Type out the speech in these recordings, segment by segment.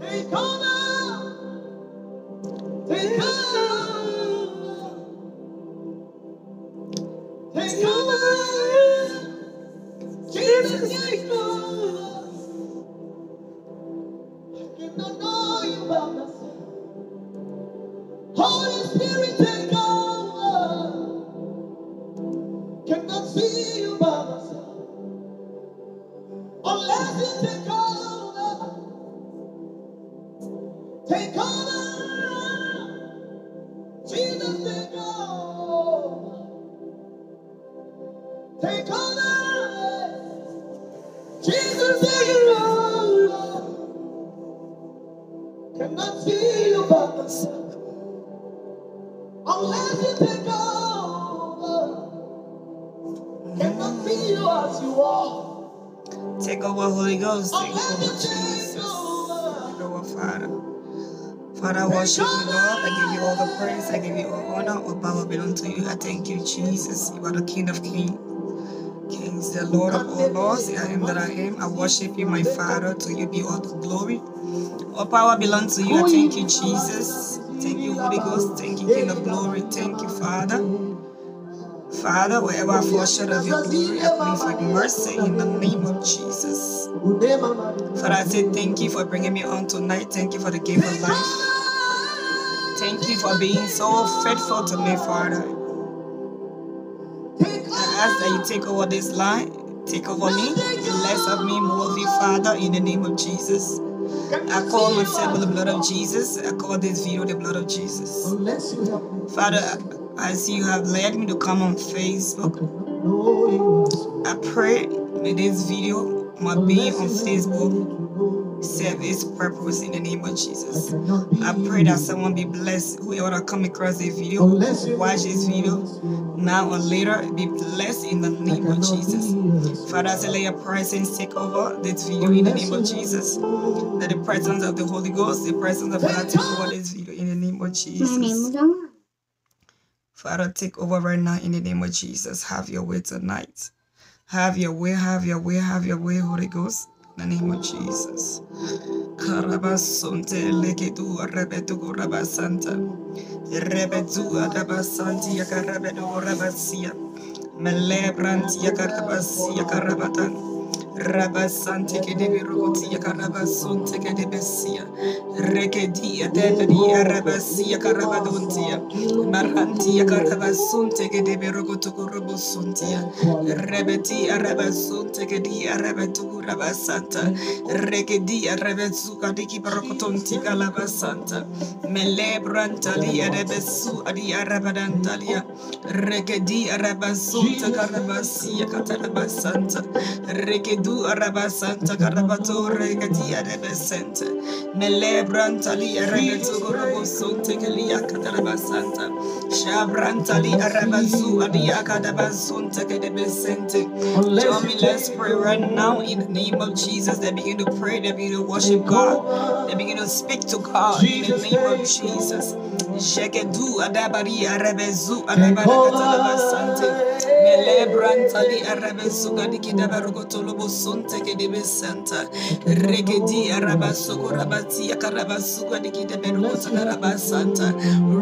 Take over. Worship you, Lord. I give you all the praise. I give you all honor. All power belong to you. I thank you, Jesus. You are the King of Kings. Kings, the Lord of all lords, I am that I am. I worship you, my Father. To you be all the glory. All power belongs to you. I thank you, Jesus. Thank you, Holy Ghost. Thank you, King of glory. Thank you, Father. Father, wherever I fall short of your glory, I pray for mercy in the name of Jesus. Father, I say thank you for bringing me on tonight. Thank you for the gift of life. Thank you for being so faithful to me, Father. I ask that you take over this line, take over me, less of me, more of you, Father, in the name of Jesus. I call myself with the blood of Jesus. I call this video the blood of Jesus. Father, as you have led me to come on Facebook, I pray may this video, my being on Facebook, serve its purpose in the name of Jesus. I pray that someone be blessed, who whoever come across this video, watch this video, now or later, be blessed in the name of Jesus. Father, I say let your presence take over this video in the name of Jesus. Let the presence of the Holy Ghost, the presence of God take over this video in the name of Jesus. Father, take over right now in the name of Jesus. Have your way tonight. Have your way, have your way, have your way, Holy Ghost. The name of Jesus. Karabasonte lekedu rebetu rabasanta. Rebetu adabasanti yakarabedu rabasia. Melebranti yakarabasia karabatan. Rabasante ke de biroti yakarabasunte ke de besia. Rekedi adebedi arabasia karabadontia. Maranti yakarabasunte ke de birogotu kurubusuntia. Rebeti arabasunte ke di arabetu rabasanta. Rekedi arabesu kadiki barokotonti kalabasanta. Melebrantali arabesu adi arabadantalia. Rekedi arabasunta karabasia katarabasanta. Rekedu arabasanta karabato regati arabesente. Melebrantali arabetu korobosunte kelia katarabasanta. Shabrantali arabazu adi akadabasunte kedebesente. Join me, let's pray right now in the name of Jesus. They begin to pray, they begin to worship God, they begin to speak to God in the name of Jesus. Adabari. Melebrantali arabezu gadikidabarugotolobo sonte kedebesanta. Regedi arabasoko rabati akarabasu gadikidaberugotalarabasanta.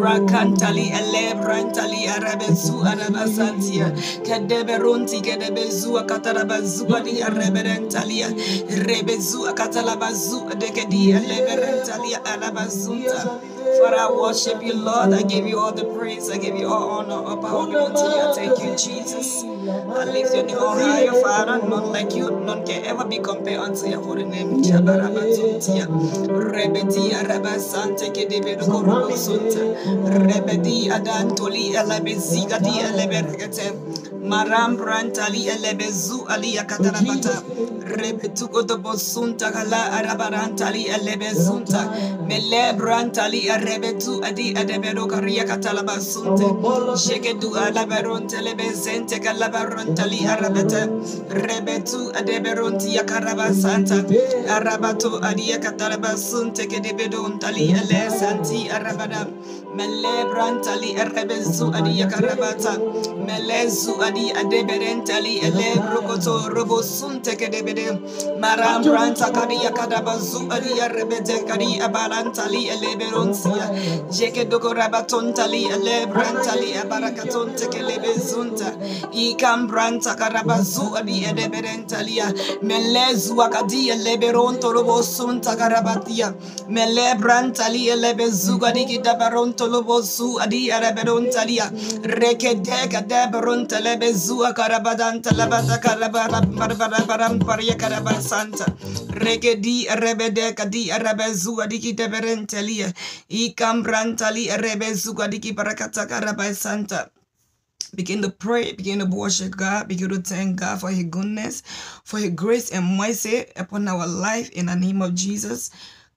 Rakantali elebrantali arabezu arabasantia. Kedeberunti kedebezu akatarabazu gadi areberentalia. Rebezu akatalabazu dekedi eleberentalia arabazunta. Father, I worship you, Lord. I give you all the praise. I give you all honor, all power to you. I thank you, Jesus. I lift your name on higher, Father. None like you, none can ever be compared unto your holy name. Jabarabatuntia. Rebedi arabasante kedebe korobosunta. Rebedi adantoli elebeziga di eleberegete. Maram brantali elebezu ali akatarabata. Rebetuko do bosunta kala arabarantali elebezunta. Melebrantali arebetu adi adebero karia katalabasunte. Jegedu alabaronte lebezente kalabarontali arabete. Rebetu adeberonti yakarabasanta. Arabato adi yakatalabasunte kedebedontali elesanti arabada. Melebrantali erebezu adi yakarabata. Melezu adi kadi adeberentali ele brokoto robo sunte kedebede maram branta kadi akada bazu adi arebete kadi abarantali ele beronsia jeke doko rabatontali ele brantali abarakatonte kelebe zunta ikam branta karabazu adi edeberentalia melezu akadi ele beronto robo sunta karabatia ele bezuga diki dabaronto robo su adi araberontalia rekede kadabaronta lebe zua karabadanta labata paria karabasanta kadi arabezua diki deberentelia diki karabasanta Begin to pray, begin to worship God, begin to thank God for His goodness, for His grace and mercy upon our life in the name of Jesus.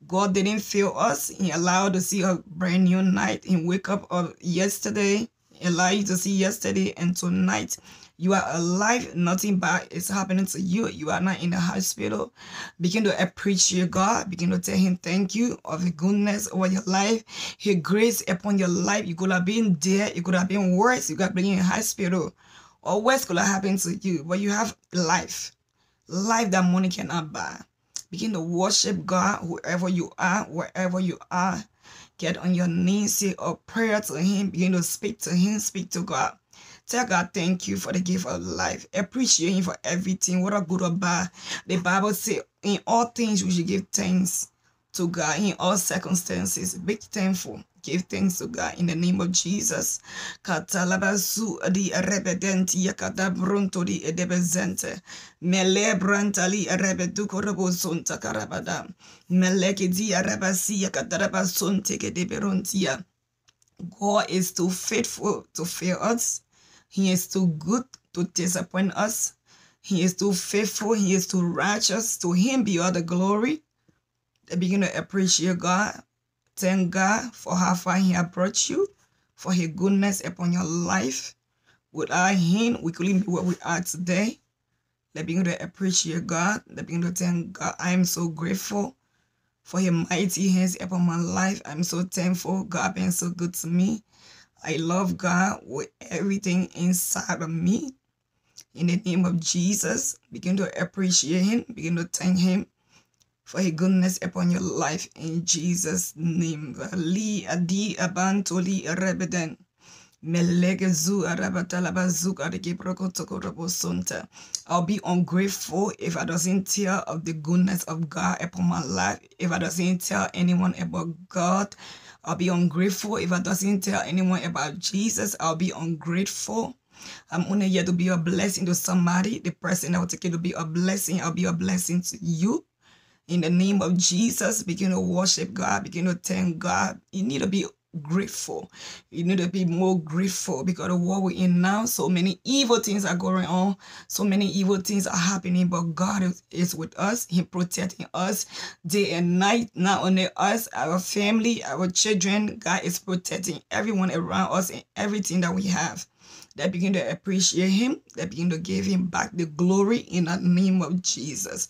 God didn't fail us. He allowed us to see a brand new night. He wake up of yesterday, he allowed you to see yesterday and tonight. You are alive. Nothing bad is happening to you. You are not in the hospital. Begin to appreciate God. Begin to tell Him thank you of the goodness over your life, His grace upon your life. You could have been dead. You could have been worse. You could have been in hospital. Or worse could have happened to you. But you have life. Life that money cannot buy. Begin to worship God wherever you are, wherever you are. Get on your knees, say a prayer to Him. Begin to speak to Him, speak to God. Tell God thank you for the gift of life. Appreciate Him for everything, whether good or bad. The Bible says in all things we should give thanks to God in all circumstances. Be thankful. Give thanks to God in the name of Jesus. Katalabasu di rebedenti yakada bronto di edebezente. Mele brantali rebeduko rebosonta karabada. Meleke di arabasi yakadarabasunte kedeberontia. God is too faithful to fail us. He is too good to disappoint us. He is too faithful. He is too righteous. To him be all the glory. They begin to appreciate God. Thank God for how far he has brought you, for his goodness upon your life. Without him, we couldn't be where we are today. They begin to appreciate God. They begin to thank God. I am so grateful for his mighty hands upon my life. I'm so thankful. God been so good to me. I love God with everything inside of me. In the name of Jesus, begin to appreciate Him, begin to thank Him for His goodness upon your life. In Jesus' name. Li adi. I'll be ungrateful if I doesn't tell of the goodness of God upon my life. If I doesn't tell anyone about God, I'll be ungrateful. If I doesn't tell anyone about Jesus, I'll be ungrateful. I'm only here to be a blessing to somebody. The person I will take it to be a blessing. I'll be a blessing to you. In the name of Jesus, begin to worship God, begin to thank God. You need to be grateful. You need to be more grateful because the world we're in now, so many evil things are going on. So many evil things are happening, but God is, is with us. He protecting us day and night. Not only us, our family, our children. God is protecting everyone around us and everything that we have. That begin to appreciate Him. That begin to give Him back the glory in the name of Jesus.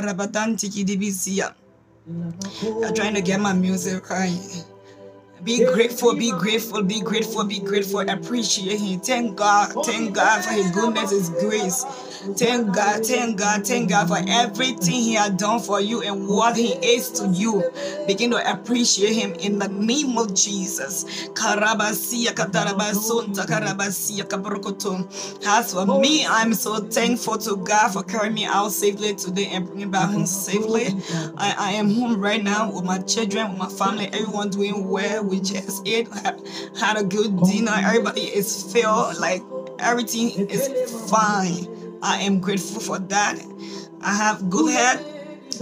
I'm trying to get my music right. Be grateful, be grateful, be grateful, be grateful. Appreciate Him. Thank God, thank God for His goodness, His grace. Thank God, thank God, thank God for everything He has done for you and what He is to you. Begin to appreciate Him in the name of Jesus. As for me, I'm so thankful to God for carrying me out safely today and bringing back home safely. I, I am home right now with my children, with my family, everyone doing well. We just ate, had, a good dinner. Everybody is feel like everything is fine. I am grateful for that. I have good health.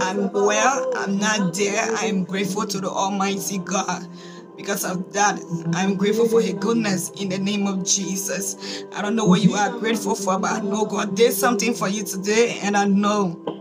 I'm well. I'm not there. I am grateful to the Almighty God Because of that, I'm grateful for His goodness in the name of Jesus. I don't know what you are grateful for, but I know God did something for you today, and I know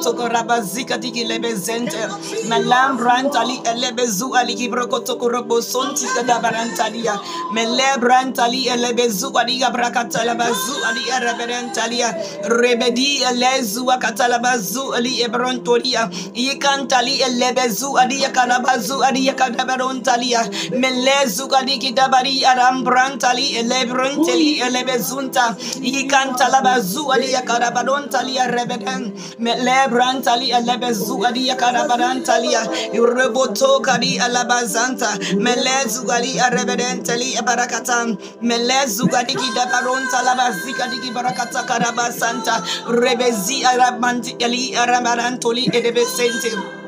brokotoko rabazika diki lebezente. Malam brantali elebezu aliki brokotoko robosonti kada barantalia. Mele brantali elebezu adiga brakatala bazu ali ereberentalia. Rebedi elezu akatala bazu ali ebrontolia. Ikantali elebezu adi kanabazu adi kadabarontalia. Melezu kadiki dabari arambrantali elebronteli elebezunta. Ikantala bazu ali kadabarontalia rebeden. Melebrantali elebezu adi kadabarantalia. Reboto kadi alabazanta. Melezu adi arebedentali barakatan. Melezu kadiki dabaronta labazika diki barakata karabasanta. Rebezi arabanti eli arabarantoli edebesente.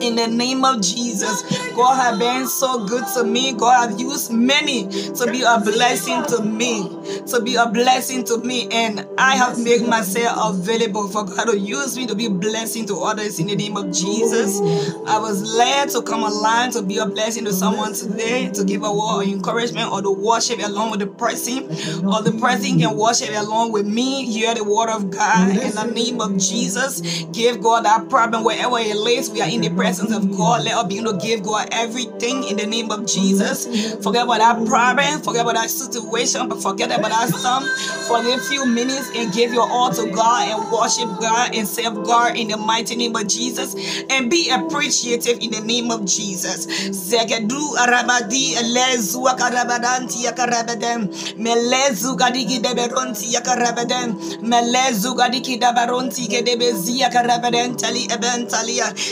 In the name of Jesus, God has been so good to me. God has used many to be a blessing to me, to be a blessing to me, and I have made myself available for God to use me to be a blessing to others. In the name of Jesus, I was led to come online to be a blessing to someone today, to give a word of encouragement or to worship along with the person, or the person can worship along with me. Hear the word of God in the name of Jesus. Give God that problem wherever it lays. We are in the presence of God. Let us begin to give God everything in the name of Jesus. Forget about that problem, forget about that situation, but forget about that storm for a few minutes and give your all to God and worship God and serve God in the mighty name of Jesus and be appreciative in the name of Jesus. Melezu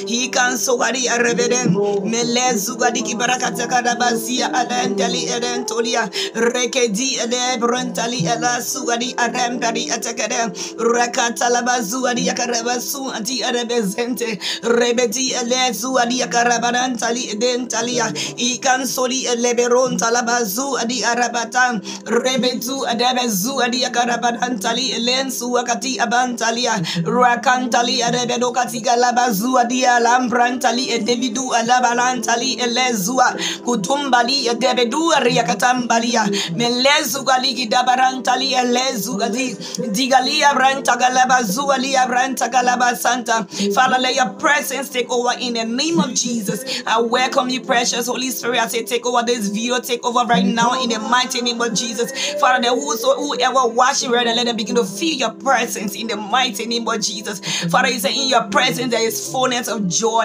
he can so gadi arabadem melezu gadiki barakata kadabazia alentali edentolia rekedi edebrontali ela sugadi arembadi atakadem rakatala bazuadi yakarabasu anti arebezente rebedi elezu adi yakarabadantali edentalia ikan soli eleberon talabazu adi arabatan rebetu adebezu adi yakarabadantali elensu wakati abantalia rakantali adebedo katiga labazu adi alambrantali edebidu alabalantali elezua kutumbali e edebedu riakatambalia melezu galigi dabarantali elezu gadi digalia branta galaba zualia branta galaba santa Father let your presence take over in the name of Jesus. I welcome you precious Holy Spirit. I say take over this video take over right now in the mighty name of Jesus. Father that whoso whoever watch it right let them begin to feel your presence in the mighty name of Jesus. Father you say in your presence there is fullness of joy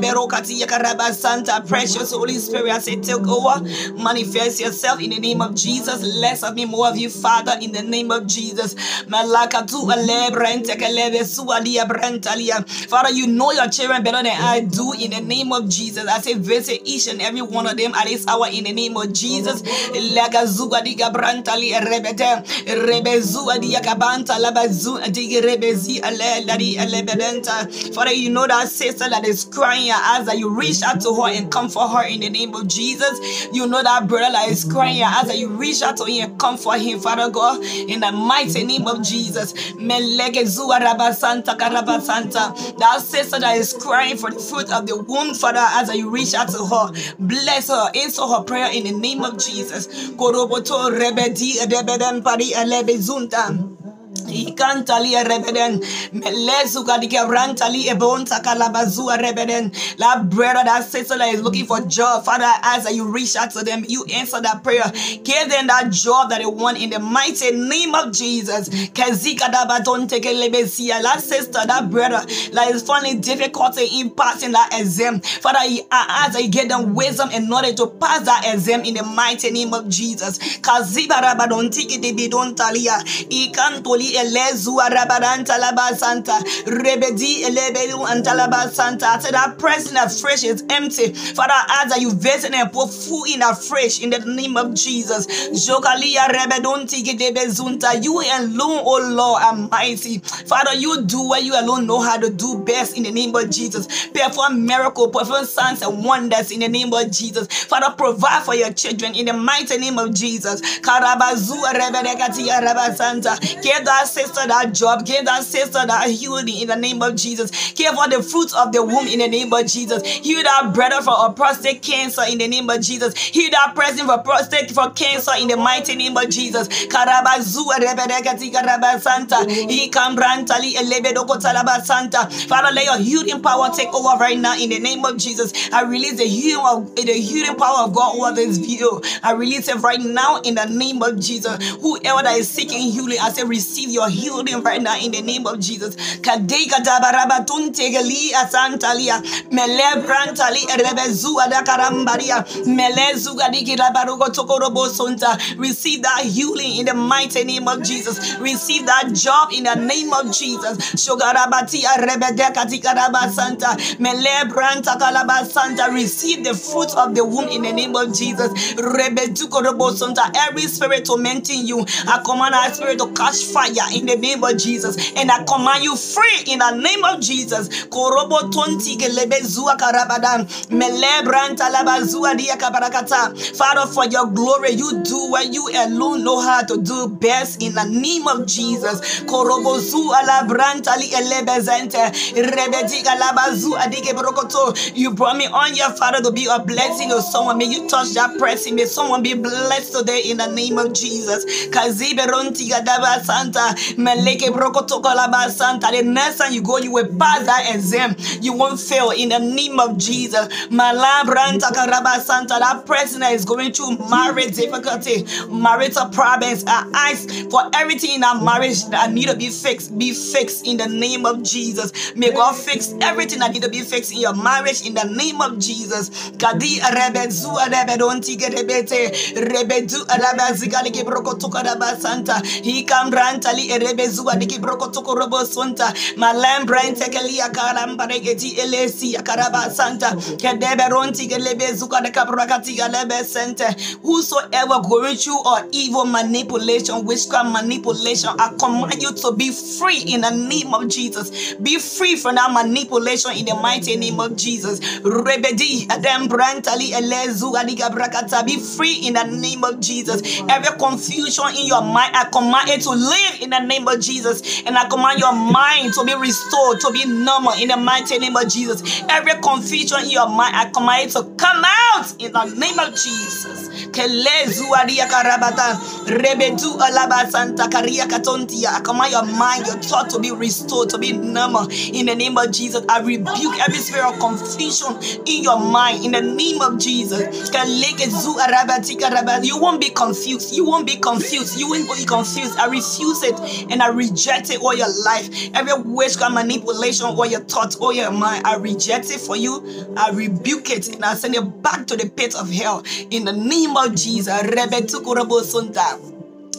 karabasanta precious Holy Spirit I say take over manifest yourself in the name of Jesus. Less of me more of you Father in the name of Jesus. Sualia brentalia Father you know your children better than I do in the name of Jesus. I say visit each and every one of them at this hour in the name of Jesus. Father you know that sister that is crying I ask that you reach out to her and comfort her in the name of Jesus. You know that brother that is crying, I ask that you reach out to him and comfort him, Father God, in the mighty name of Jesus. That sister that is crying for the fruit of the womb, Father, as you reach out to her, bless her, answer her prayer in the name of Jesus. Ikantali rebeden. Melezu kadike rantali ebonta kalabazua rebeden. That brother that sister that is looking for job. Father as you reach out to them. You answer that prayer. Give them that job that they want in the mighty name of Jesus. Kezika dabaton take lebesia that sister that brother that is finding difficulty in passing that exam. Father I ask you give them wisdom and knowledge to pass that exam in the mighty name of Jesus. Kaziba rabadon tiki debidon talia ikantoli elezu arabaranta laba santa rebedi elebedu antalaba santa said that the fridge is empty. Father I ask that you visit and put food in fridge in the name of Jesus. Jokalia rebedon tiki you alone oh Lord almighty father you do what you alone know how to do best in the name of Jesus. Perform miracle perform signs and wonders in the name of Jesus. Father provide for your children in the mighty name of Jesus. Karabazu rebedekatia rabasanta. Give that sister that job. Give that sister that healing in the name of Jesus. Give her the fruits of the womb in the name of Jesus. Heal that brother for a prostate cancer in the name of Jesus. Heal that person for prostate for cancer in the mighty name of Jesus. Karabazu rebedekatia rabasanta ikambrantali elebedokotalabasanta father let your healing power take over right now in the name of Jesus. I release the healing of the healing power of God over this video. I release it right now in the name of Jesus. Whoever that is seeking healing I say receive your healing right now in the name of Jesus. Receive that healing in the mighty name of Jesus. Receive that job in the name of Jesus. Receive the fruit of the womb in the name of Jesus. Every spirit tormenting you I command that spirit to catch fire in the name of Jesus. And I command you free in the name of Jesus. Korobo tonti kelebe karabadan melebranta laba zua dia kabarakata. Father for your glory you do what you alone know how to do best in the name of Jesus. Korobo zu alabranta li elebezente rebedika laba zu adike brokoto you brought me on your father to be a blessing to someone. May you touch that person. May someone be blessed today in the name of Jesus. Kazibe ronti gadaba santa meleke brokoto kalaba santa the next time you go you will pass that exam. You won't fail in the name of Jesus. Malabranta karaba santa that person is going through marriage difficulty marital problems I ask for everything in that marriage that need to be fixed be fixed in the name of Jesus. May God fix everything that need to be fixed in your marriage in the name of Jesus. Kadi rebezu rebedonti gerebete rebedu rabazika liki brokotuka rabasanta he kam brokotuko robo karambaregeti elesi kedeberonti gelebezu kadekabrakati galebe sente. Whosoever going through or evil manipulation witchcraft manipulation I command you to be free in the name of Jesus. Be free from that manipulation in the mighty name of Jesus. Rebedi elezu brakata be free in the name of Jesus. Every confusion in your mind I command it to live in the name of Jesus. And I command your mind to be restored to be normal in the mighty name of Jesus. Every confusion in your mind I command it to come out in the name of Jesus. I command your mind your thought to be restored to be normal in the name of Jesus. I rebuke every spirit of confusion in your mind in the name of Jesus. You won't be confused. You won't be confused. You won't be confused. I refuse it and I reject it all your life. Every witchcraft manipulation or your thoughts or your mind I reject it for you. I rebuke it and I send it back to the pit of hell. In the name of Jesus.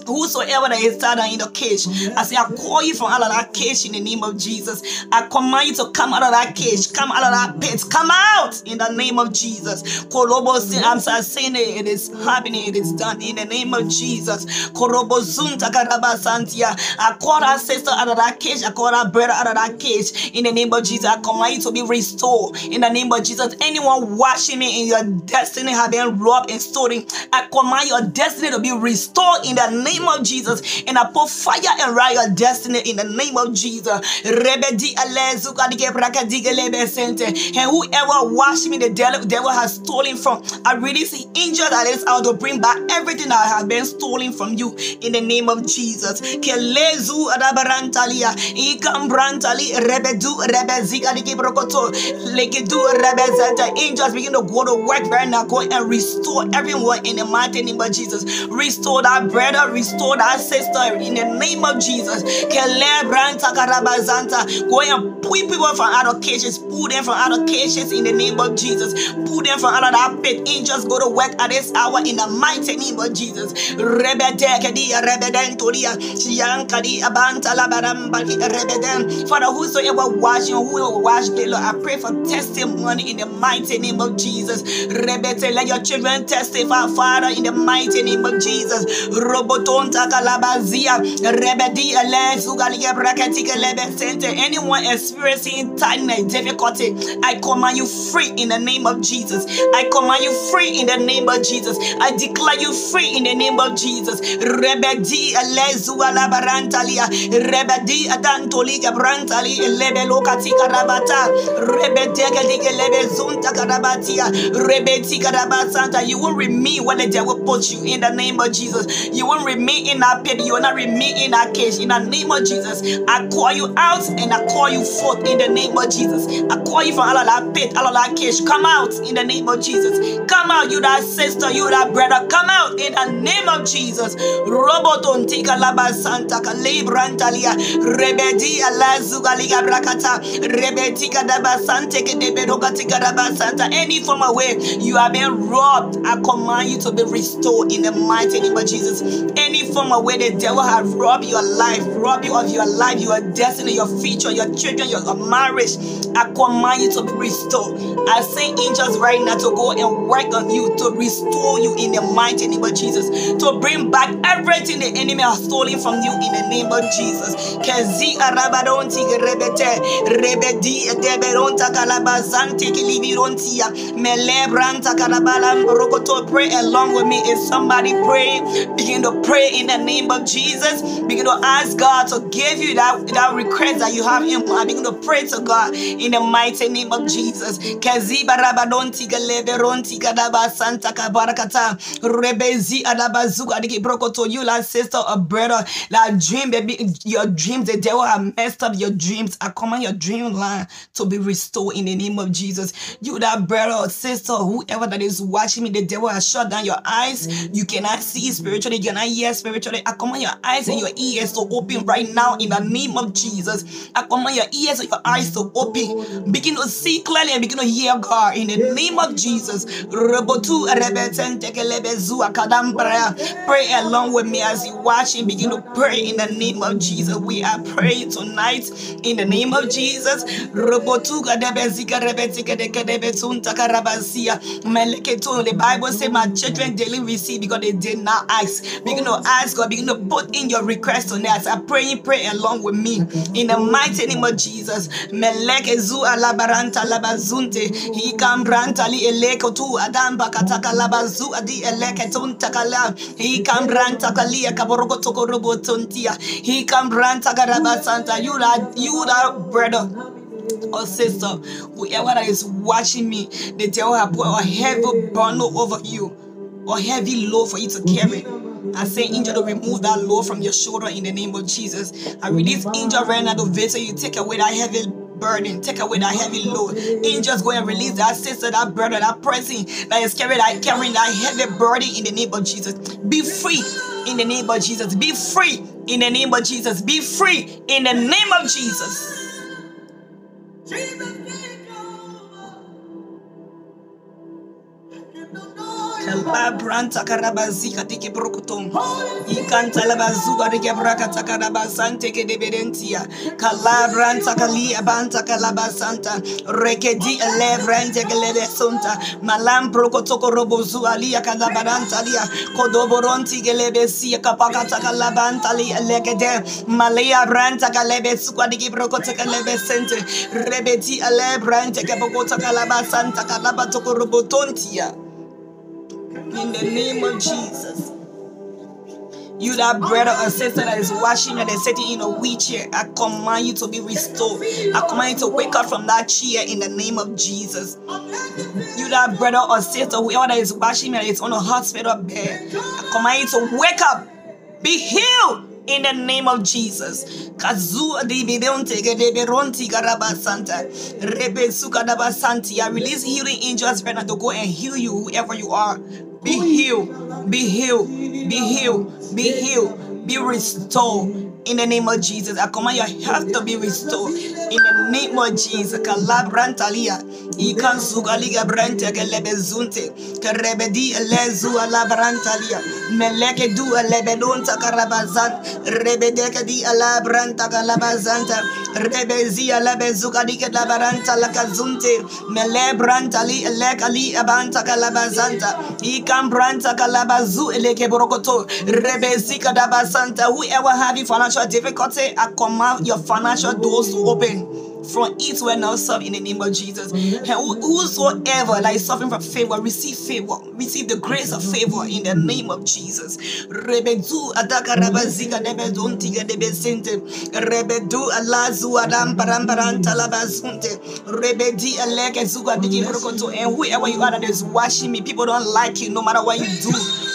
Whosoever that is tied in the cage, I say, I call you from out of that cage in the name of Jesus. I command you to come out of that cage, come out of that pit, come out in the name of Jesus. I'm saying it, is happening, it is done in the name of Jesus. I call that sister out of that cage, I call that brother out of that cage in the name of Jesus. I command you to be restored in the name of Jesus. Anyone watching me in your destiny have been robbed and stolen, I command your destiny to be restored in the name of Jesus. And I put fire and your destiny in the name of Jesus. And whoever watched me, the devil, devil has stolen from. I release the angel that is out to bring back everything that has been stolen from you in the name of Jesus. Angels begin to go to work right now. Go and restore everyone in the mighty name of Jesus. Restore that brother, restore that sister in the name of Jesus. Go and pull people from out cages, pull them from out cages in the name of Jesus. Pull them from out of that pit. Angels go to work at this hour in the mighty name of Jesus. Father, whosoever watching, who will watch the Lord, I pray for testimony in the mighty name of Jesus. Rebete, let your children testify, Father, in the mighty name of Jesus. Robotonta kalabazia. Rebedi ele sugalia brakatika lebe center. Anyone experiencing tightness, difficulty, I command you free in the name of Jesus. I command you free in the name of Jesus. I declare you free in the name of Jesus. Rebedi ele zuala barantalia. Rebedi adantoliga brantali lebe lokatika rabata. Rebedega diga lebe zunta karabatia. Rebeti karabasanta. You will remain when the devil put you in the name of Jesus. You will remain in that pit. You will not remain in that cage. In the name of Jesus, I call you out and I call you forth in the name of Jesus. I call you from out of that pit, out of that cage. Come out in the name of Jesus. Come out, you that sister, you that brother. Come out in the name of Jesus. Roboton tika laba santa kalibrantalia. Rebedi ala zugaliga brakata. Rebetika daba sante kedeberoka tika daba santa. Any form of way you have been robbed, I command you to be restored in the mighty name of Jesus. Any form of way the devil have robbed your life, robbed you of your life, your destiny, your future, your children, your marriage, I command you to be restored. I send angels right now to go and work on you, to restore you in the mighty name of Jesus, to bring back everything the enemy has stolen from you in the name of Jesus. Pray along with me. If somebody pray, begin to pray in the name of Jesus. Begin to ask God to give you that, that request that you have in mind. Begin to pray to God in the mighty name of Jesus. Brokoto you like sister or brother like dream baby your dreams the devil have messed up your dreams I command your dream line to be restored in the name of Jesus you that brother or sister whoever that is watching me the devil has shut down your eyes you cannot see spiritually you cannot hear spiritually I command your eyes and your ears to open right now in the name of Jesus. I command your ears and your eyes to open. Begin to see clearly and begin to hear God in the name of Jesus. Pray along with me as you watch and begin to pray in the name of Jesus. We are praying tonight in the name of Jesus. The Bible says my children daily receive because they did not ask. Begin to ask God begin to put in your request tonight as I pray pray along with me. In the mighty name of Jesus. Melekezu alabaranta labazunte. Hikambranta li eleko tu adamba kataka labazu adi eleke tuntakala hikambranta kalia kaboroko tokorobo tuntia. Hikambranta garabasanta. You that you that brother or sister, whoever is watching me, the devil have put a heavy bundle over you, or heavy load for you to carry. I say, angel, to remove that load from your shoulder in the name of Jesus. I release angel right now to visit you, take away that heavy burden, take away that heavy load. Angels go and release that sister, that brother, that person that is carrying that carrying that heavy burden in the name of Jesus. Be free in the name of Jesus. Be free in the name of Jesus. Be free in the name of Jesus. Jesus Kalabranta karabazika tiki brokotom. Ikanta labazuga rike brakata karabasante ke deberentia. Kalabranta kali abanta kalabasanta. Rekedi elebrante kelebe sunta. Malam brokotoko robozu alia kalabaranta lia. Kodoboronti kelebe siya kapakata kalabanta li elekede. Malia branta kalebe sukwa diki brokote kalebe sente. Rebeti elebrante kebokota kalabasanta kalabatoko robotontia. In the name of Jesus. You that brother or sister that is watching and is sitting in a wheelchair, I command you to be restored. I command you to wake up from that chair in the name of Jesus. You that brother or sister, whoever that is watching me and is on a hospital bed, I command you to wake up, be healed in the name of Jesus. Kazu. I release healing angels right now to go and heal you, whoever you are. Be healed, be healed, be healed, be healed, be restored. In the name of Jesus, I command your health to be restored. In Jesus, sugaliga kerebedi elezu alabrantalia, meleke du alabranta rebezi lakazunte, melebrantali abanta branta eleke whoever you financial difficulty, I command your financial doors to open from east where now serve in the name of Jesus. And whosoever is suffering from favor, receive favor, receive the grace of favor in the name of Jesus. Rebedu adaka rabazika debedun tiga debesente. Rebedu alazu adam parambaran talabazunte. Rebedi aleke zuga digi brokoto. And whoever you are that is watching me, people don't like you no matter what you do.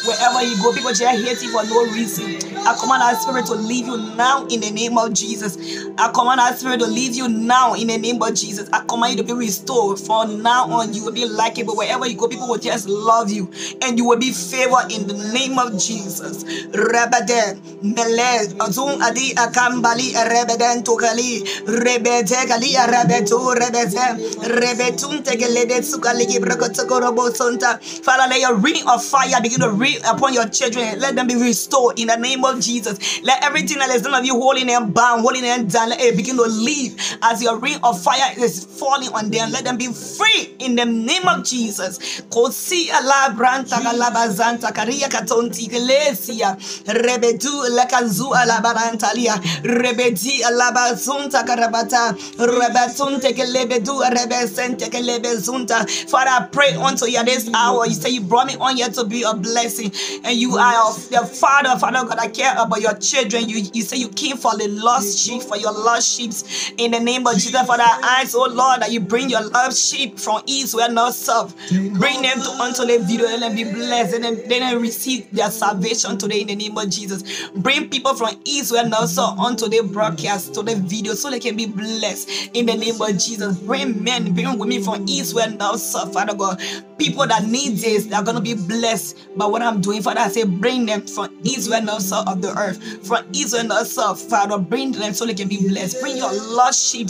Wherever you go, people just hate you for no reason. I command our spirit to leave you now in the name of Jesus. I command our spirit to leave you now in the name of Jesus. I command you to be restored. From now on, you will be likable. Wherever you go, people will just love you and you will be favored in the name of Jesus. Rabade, Mele, Azun Adi Akambali, Rebeden Tukali, Rebete Kali, Rebetu, Rebete, Rebetun Tegelebe Sukali, Brokotokorobo Sonta. Father, let your ring of fire begin to read upon your children. Let them be restored in the name of Jesus. Let everything that is none of you holding them bound, holding them down, let it begin to leave as your ring of fire is falling on them. Let them be free in the name of Jesus. Father, I pray unto you this hour. You say you brought me on here to be a blessing, and you are the Father, Father God. I care about your children. You, you say you came for the lost sheep, for your lost sheep. In the name of Jesus, Father, I ask, oh Lord, that you bring your lost sheep from east where north south. Bring them to unto the video, them be blessed, and then them receive their salvation today in the name of Jesus. Bring people from east where north south onto the broadcast, to the video, so they can be blessed in the name of Jesus. Bring men, bring women from east where north south, Father God. People that need this, they're gonna be blessed by what I'm doing. Father, I say, bring them from east where north of the earth, from east where north Father, bring them so they can be blessed. Bring your lost sheep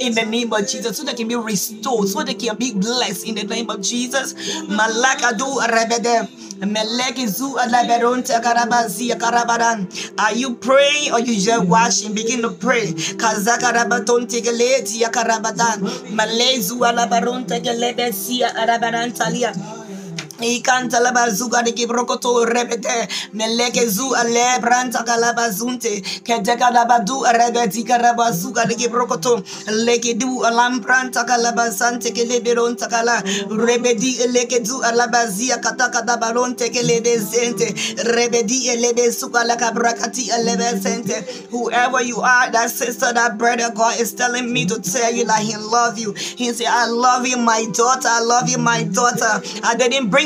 in the name of Jesus, so they can be restored, so they can be blessed in the name of Jesus. Malakadu rebede. Meleki zu alaberon tekarabazi karabaran. Are you praying or you just watching? Begin to pray. Kazakarabaton tegeleti yakarabadan. Malezu alabaron tegelebesi arabaran talia. Ikanta de kibrokoto rebete meleke zu ale branta de kibrokoto leke du alam branta takala rebedi leke rebedi kabrakati whoever you are that sister that brother God is telling me to tell you that he love you. He said I love you my daughter. I love you my daughter. I didn't bring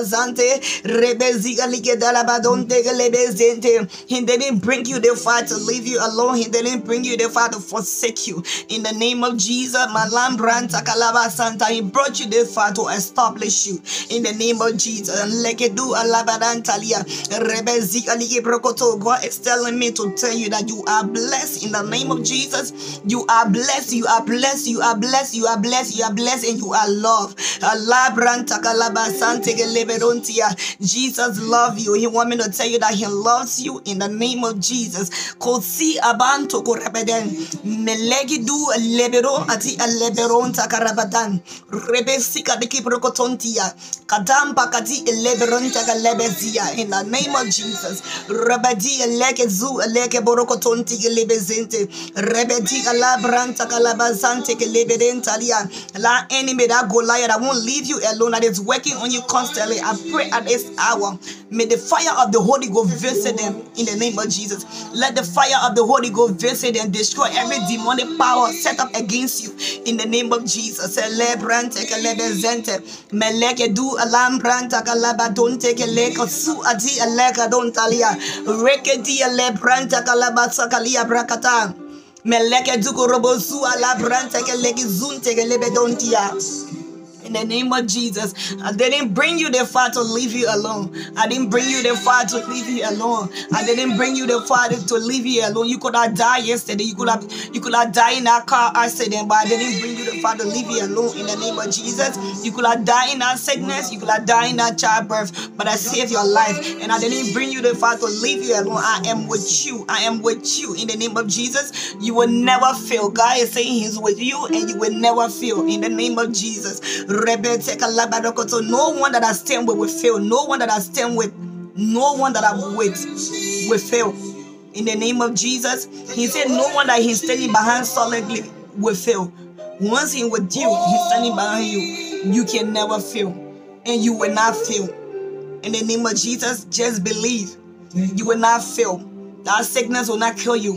Rabazante, Rebezika Likedalabadonte Lebezente. He didn't bring you there far to leave you alone. He didn't bring you there far to forsake you. In the name of Jesus, Malam Branta Kalaba Santa, He brought you there far to establish you. In the name of Jesus, Lekedu Alabadantalia, Rebezika Likeprokoto. God is telling me to tell you that you are blessed in the name of Jesus. You are blessed, you are blessed, you are blessed, you are blessed, you are blessed, and you are loved. Allah Branta Kalaba Geleberontia. Jesus love you. He want me to tell you that he loves you in the name of Jesus. Kosi abanto korabeden. Melegi du lebero ati leberon takarabadan. Rebe sika de kiprokotontia. Kadampa kati leberon takalebezia. In the name of Jesus. Rabadi leke zu leke borokotonti lebezente. Rebedi ala branta kalabazante kelebedentalia. La enemy that Goliath that won't leave you alone that is working on you constantly. I pray at this hour. May the fire of the Holy Ghost visit them in the name of Jesus. Let the fire of the Holy Ghost visit and destroy every demonic power set up against you in the name of Jesus. Meleke du alambranta kalabadonte keleka su ati aleka dontalia. Rekedi alebranta kalabasakalia brakata. Meleke duko robo su alabranta keleki zunte kelebedontia. In the name of Jesus, I didn't bring you there far to leave you alone. I didn't bring you there far to leave you alone. I didn't bring you there far to leave you alone. You could have died yesterday. You could have you could have died in that car accident, but I didn't bring you there far to leave you alone. In the name of Jesus, you could have died in that sickness. You could have died in that childbirth, but I saved your life, and I didn't bring you there far to leave you alone. I am with you. I am with you. In the name of Jesus, you will never fail. God is saying He's with you, and you will never fail. In the name of Jesus. Mm. So no one that I stand with will fail. No one that I stand with, no one that I'm with will fail. In the name of Jesus, He said, No one that He's standing behind solidly will fail. Once He with you, He's standing behind you. You can never fail, and you will not fail. In the name of Jesus, just believe. You will not fail. That sickness will not kill you.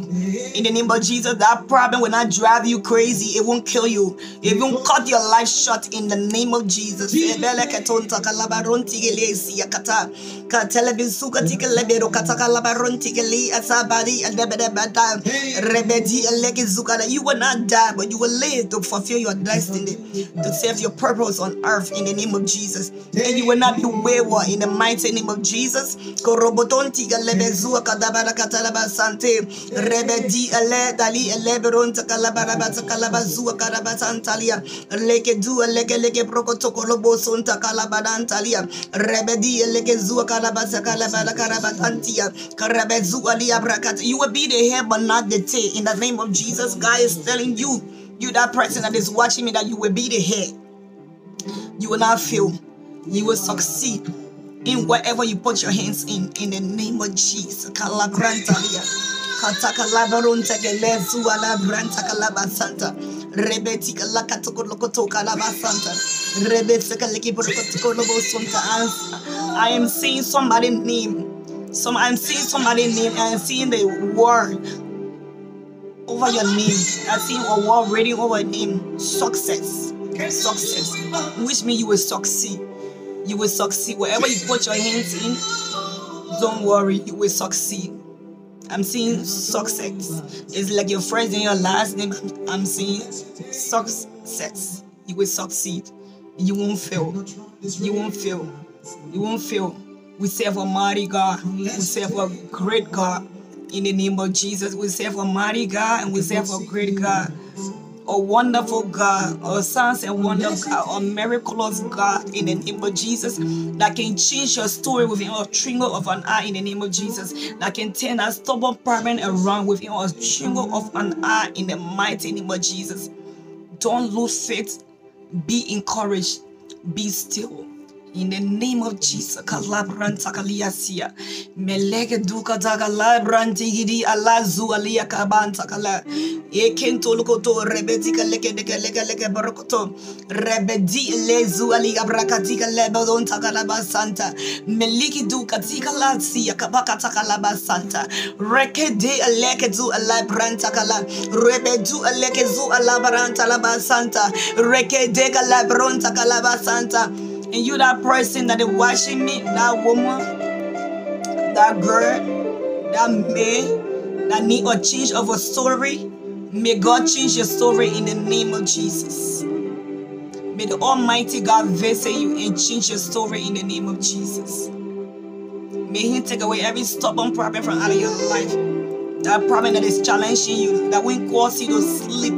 In the name of Jesus, that problem will not drive you crazy. It won't kill you. It won't cut your life short in the name of Jesus. You will not die, but you will live to fulfill your destiny, to serve your purpose on earth in the name of Jesus. And you will not be wayward in the mighty name of Jesus sante rebedi ele dali ele beron takalaba takalaba zua karaba santalia leke du leke leke prokoto kolobo son takalaba dantalia rebedi leke zua karaba takalaba karaba tantia karabe zua you will be the head but not the tail. In the name of Jesus God is telling you you that person that is watching me that you will be the head. You will not fail. You will succeed in whatever you put your hands in, in the name of Jesus. Kalabrantalia. Katakalabarunta gelezu alabranta kalabasanta. Rebeti kalakatokolokoto kalabasanta. Rebeti kalakiporokotokolobosonta. I am seeing somebody's name. Some I'm seeing somebody's name I'm seeing the word over your name. I'm seeing a word reading over your name. Success. Success. Which means you will succeed you will succeed. Wherever you put your hands in, don't worry, you will succeed. I'm seeing success. It's like your first and your last name. I'm seeing success. You will succeed. You won't fail. You won't fail. You won't fail. We serve a mighty God. We serve a great God. In the name of Jesus, we serve a mighty God and we serve a great God a wonderful God, a signs and wonder God, a miraculous God in the name of Jesus that can change your story within a twinkle of an eye in the name of Jesus, that can turn a stubborn problem around within a twinkle of an eye in the mighty name of Jesus. Don't lose faith, be encouraged, be still. In the name of Jesus, kalabranta kaliasia, meleke duka taka labranti gidi alazu alia kabanta kala, ekento lokoto rebeti kaleke deke leke leke barokoto, rebedi lezu alia brakatika lebodon taka labasanta, meliki duka tika lasia kabaka taka labasanta, reke de aleke zu alabranta kala, rebedu aleke zu alabranta labasanta, reke de kalabronta kalabasanta. And you, that person that is watching me, that woman, that girl, that man that need a change of a story, may God change your story in the name of Jesus. May the Almighty God visit you and change your story in the name of Jesus. May He take away every stubborn problem from out of your life. That problem that is challenging you, that won't cause you to sleep.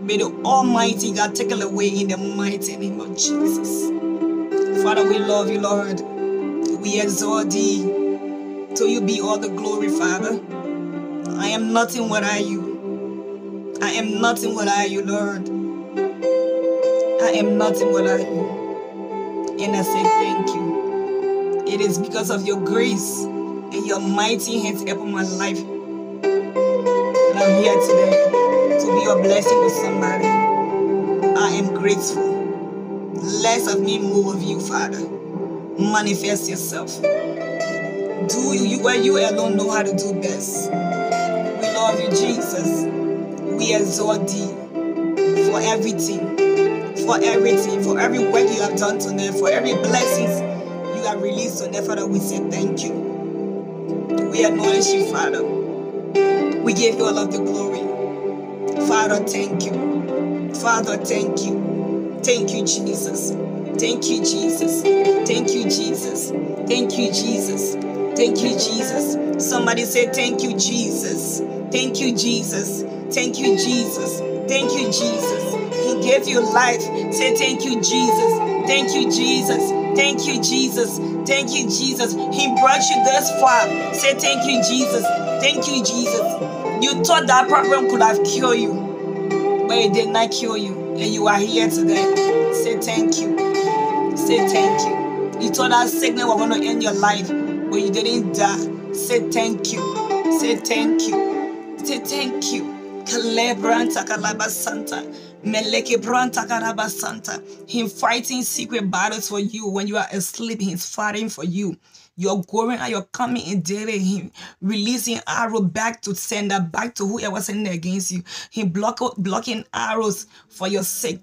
May the Almighty God take it away in the mighty name of Jesus. Father, we love you, Lord. We exalt thee. To you be all the glory, Father. I am nothing without you. I am nothing without you, Lord. I am nothing without you. And I say thank you. It is because of your grace and your mighty hands upon my life that I'm here today to be a blessing to somebody. I am grateful. Less of me, more of you, Father. Manifest yourself. Do you, where you alone know how to do best. We love you, Jesus. We exalt thee for everything, for everything, for every work you have done tonight, for every blessings you have released tonight, Father. We say thank you. We acknowledge you, Father. We give you all of the glory. Father, thank you. Father, thank you. Thank you, Jesus. Thank you, Jesus. Thank you, Jesus. Thank you, Jesus. Thank you, Jesus. Somebody say, Thank you, Jesus. Thank you, Jesus. Thank you, Jesus. Thank you, Jesus. He gave you life. Say, Thank you, Jesus. Thank you, Jesus. Thank you, Jesus. Thank you, Jesus. He brought you this far. Say, Thank you, Jesus. Thank you, Jesus. You thought that problem could have killed you, but it did not kill you. And you are here today. Say, Thank you. Say, Thank you. You thought that sickness was going to end your life, but you didn't die. Say, Thank you. Say, Thank you. Say, Thank you. Kalebranta kalaba santa. Meleke branta karaba santa. Him fighting secret battles for you when you are asleep. He's fighting for you. You're going and you're coming and daily. Him releasing arrow back to sender, back to whoever sending against you. He block, blocking arrows for your sake.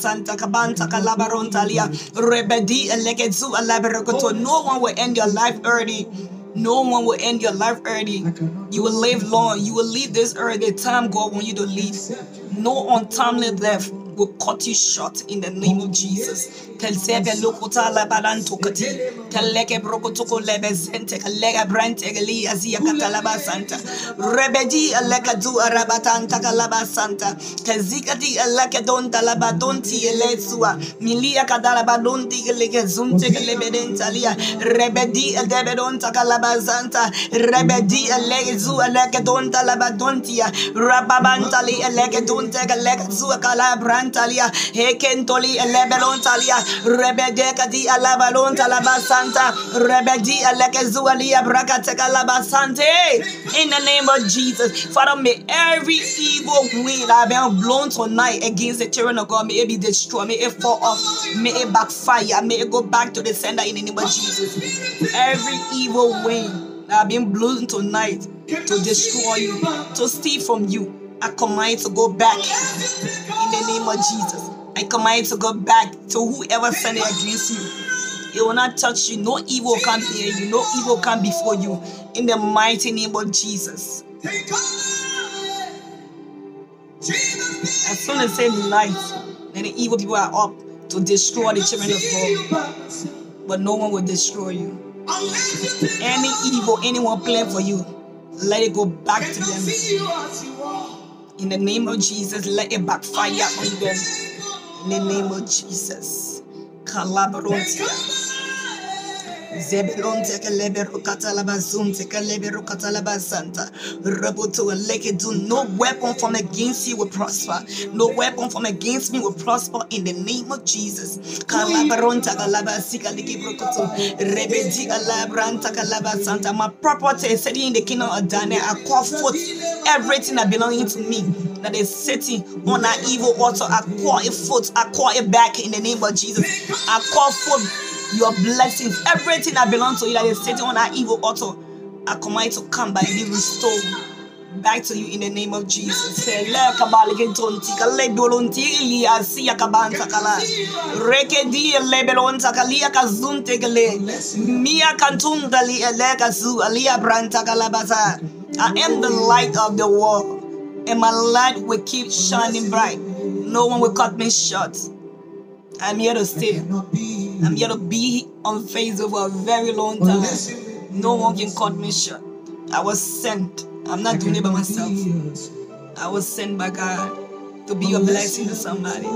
santa kabanta kalabarontalia. Rebedi aleke zu alaberokoto. Oh. No one will end your life early. No one will end your life early. You will live long. You will leave this earth the time God wants you to leave. No untimely death will cut you short in the name of Jesus. Kelsebe lokuta labalan tokati. Kaleke brokotoko lebe zente. Kalega brante gali azia katalaba santa. Rebedi aleka du arabatanta kalaba santa. Kazikati aleka don talaba donti elesua. Milia kadalaba donti geleke zunte gelebe dentalia. Rebedi eldebe don takalaba zanta. Rebedi eleke zu eleke don talaba dontia. Rababantali eleke donte eleke zu kalabrantalia. Hekentoli elebelontalia. Rebedeka di alabalon talaba santa. Rebedi eleke zu alia sante. In the name of Jesus. Father, may every evil wind that have been blown tonight against the children of God, may it be destroyed, may it fall off, may it backfire, may it go back to the sender in the name of Jesus. Every evil wind that have been blown tonight to destroy you, to steal from you, I command to go back in the name of Jesus. I command to go back to whoever sent it against you. It will not touch you. No evil can near you. No evil can before you. In the mighty name of Jesus. As soon as say light, then the evil people are up to destroy the children of God. But no one will destroy you. Any evil anyone plan for you, let it go back to them. In the name of Jesus, let it backfire on them. In the name of Jesus. Collaboratia. Zebelon take a lebero katalabazum, take a lebero katalabasanta. Roboto and leke do no weapon from against you will prosper. No weapon from against me will prosper in the name of Jesus. Kalabaron takalabasika leke brokoto. Rebedi alabran takalabasanta. My property is sitting in the kingdom of Daniel. I call forth everything that belongs to me that is sitting on that evil altar. I call it forth. I call it back in the name of Jesus. I call forth your blessings, everything that belongs to you that is sitting on that evil altar. I command to come by and be restored back to you in the name of Jesus. I am the light of the world, and my light will keep shining bright. No one will cut me short. I'm here to stay. I'm here to be on Facebook for a very long time. No one can cut me short. I was sent. I'm not doing it by myself. I was sent by God to be a blessing to somebody.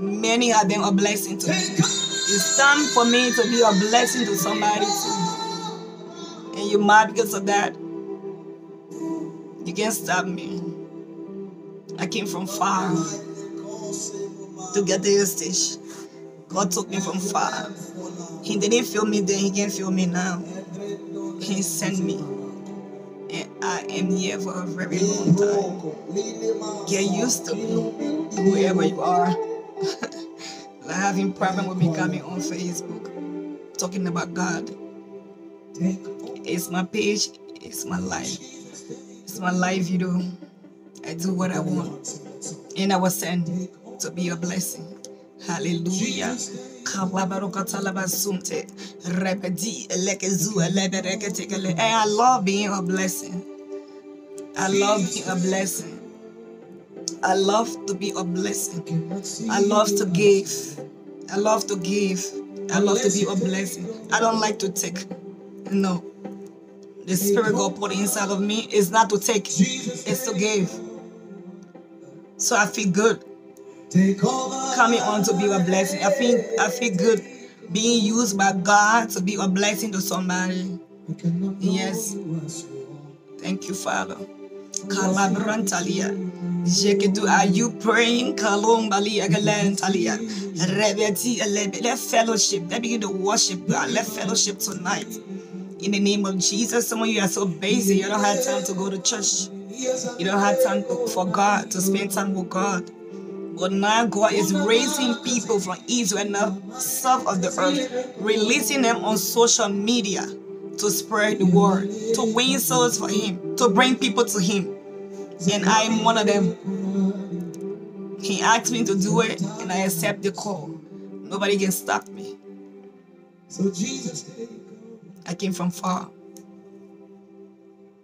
Many have been a blessing to me. It's time for me to be a blessing to somebody too. And you're mad because of that. You can't stop me. I came from far to get to this stage. God took me from far. He didn't feel me then, He can feel me now. He sent me. And I am here for a very long time. Get used to whoever you are. like having problem with me coming on Facebook, talking about God. It's my page, it's my life. It's my life, you know. I do what I want. And I was sent to be a blessing. Hallelujah. I love being a blessing. I love being a blessing. I love to be a blessing. I love to give. I love to give. I love to be a blessing. I don't like to take. No. The spirit God put inside of me is not to take, it's to give. So I feel good coming on to be a blessing. I feel I feel good being used by God to be a blessing to somebody. Yes. Thank you, Father. Kalabrantalia. Jekedu, are you praying? Kalombali agalantalia. Rebeti elebe. Let fellowship. Let begin to worship God. Let fellowship tonight. In the name of Jesus. Some of you are so busy. You don't have time to go to church. You don't have time for God to spend time with God. But now God is raising people from Israel and the south of the earth, releasing them on social media to spread the word, to win souls for Him, to bring people to Him. And I am one of them. He asked me to do it, and I accept the call. Nobody can stop me. So Jesus I came from far.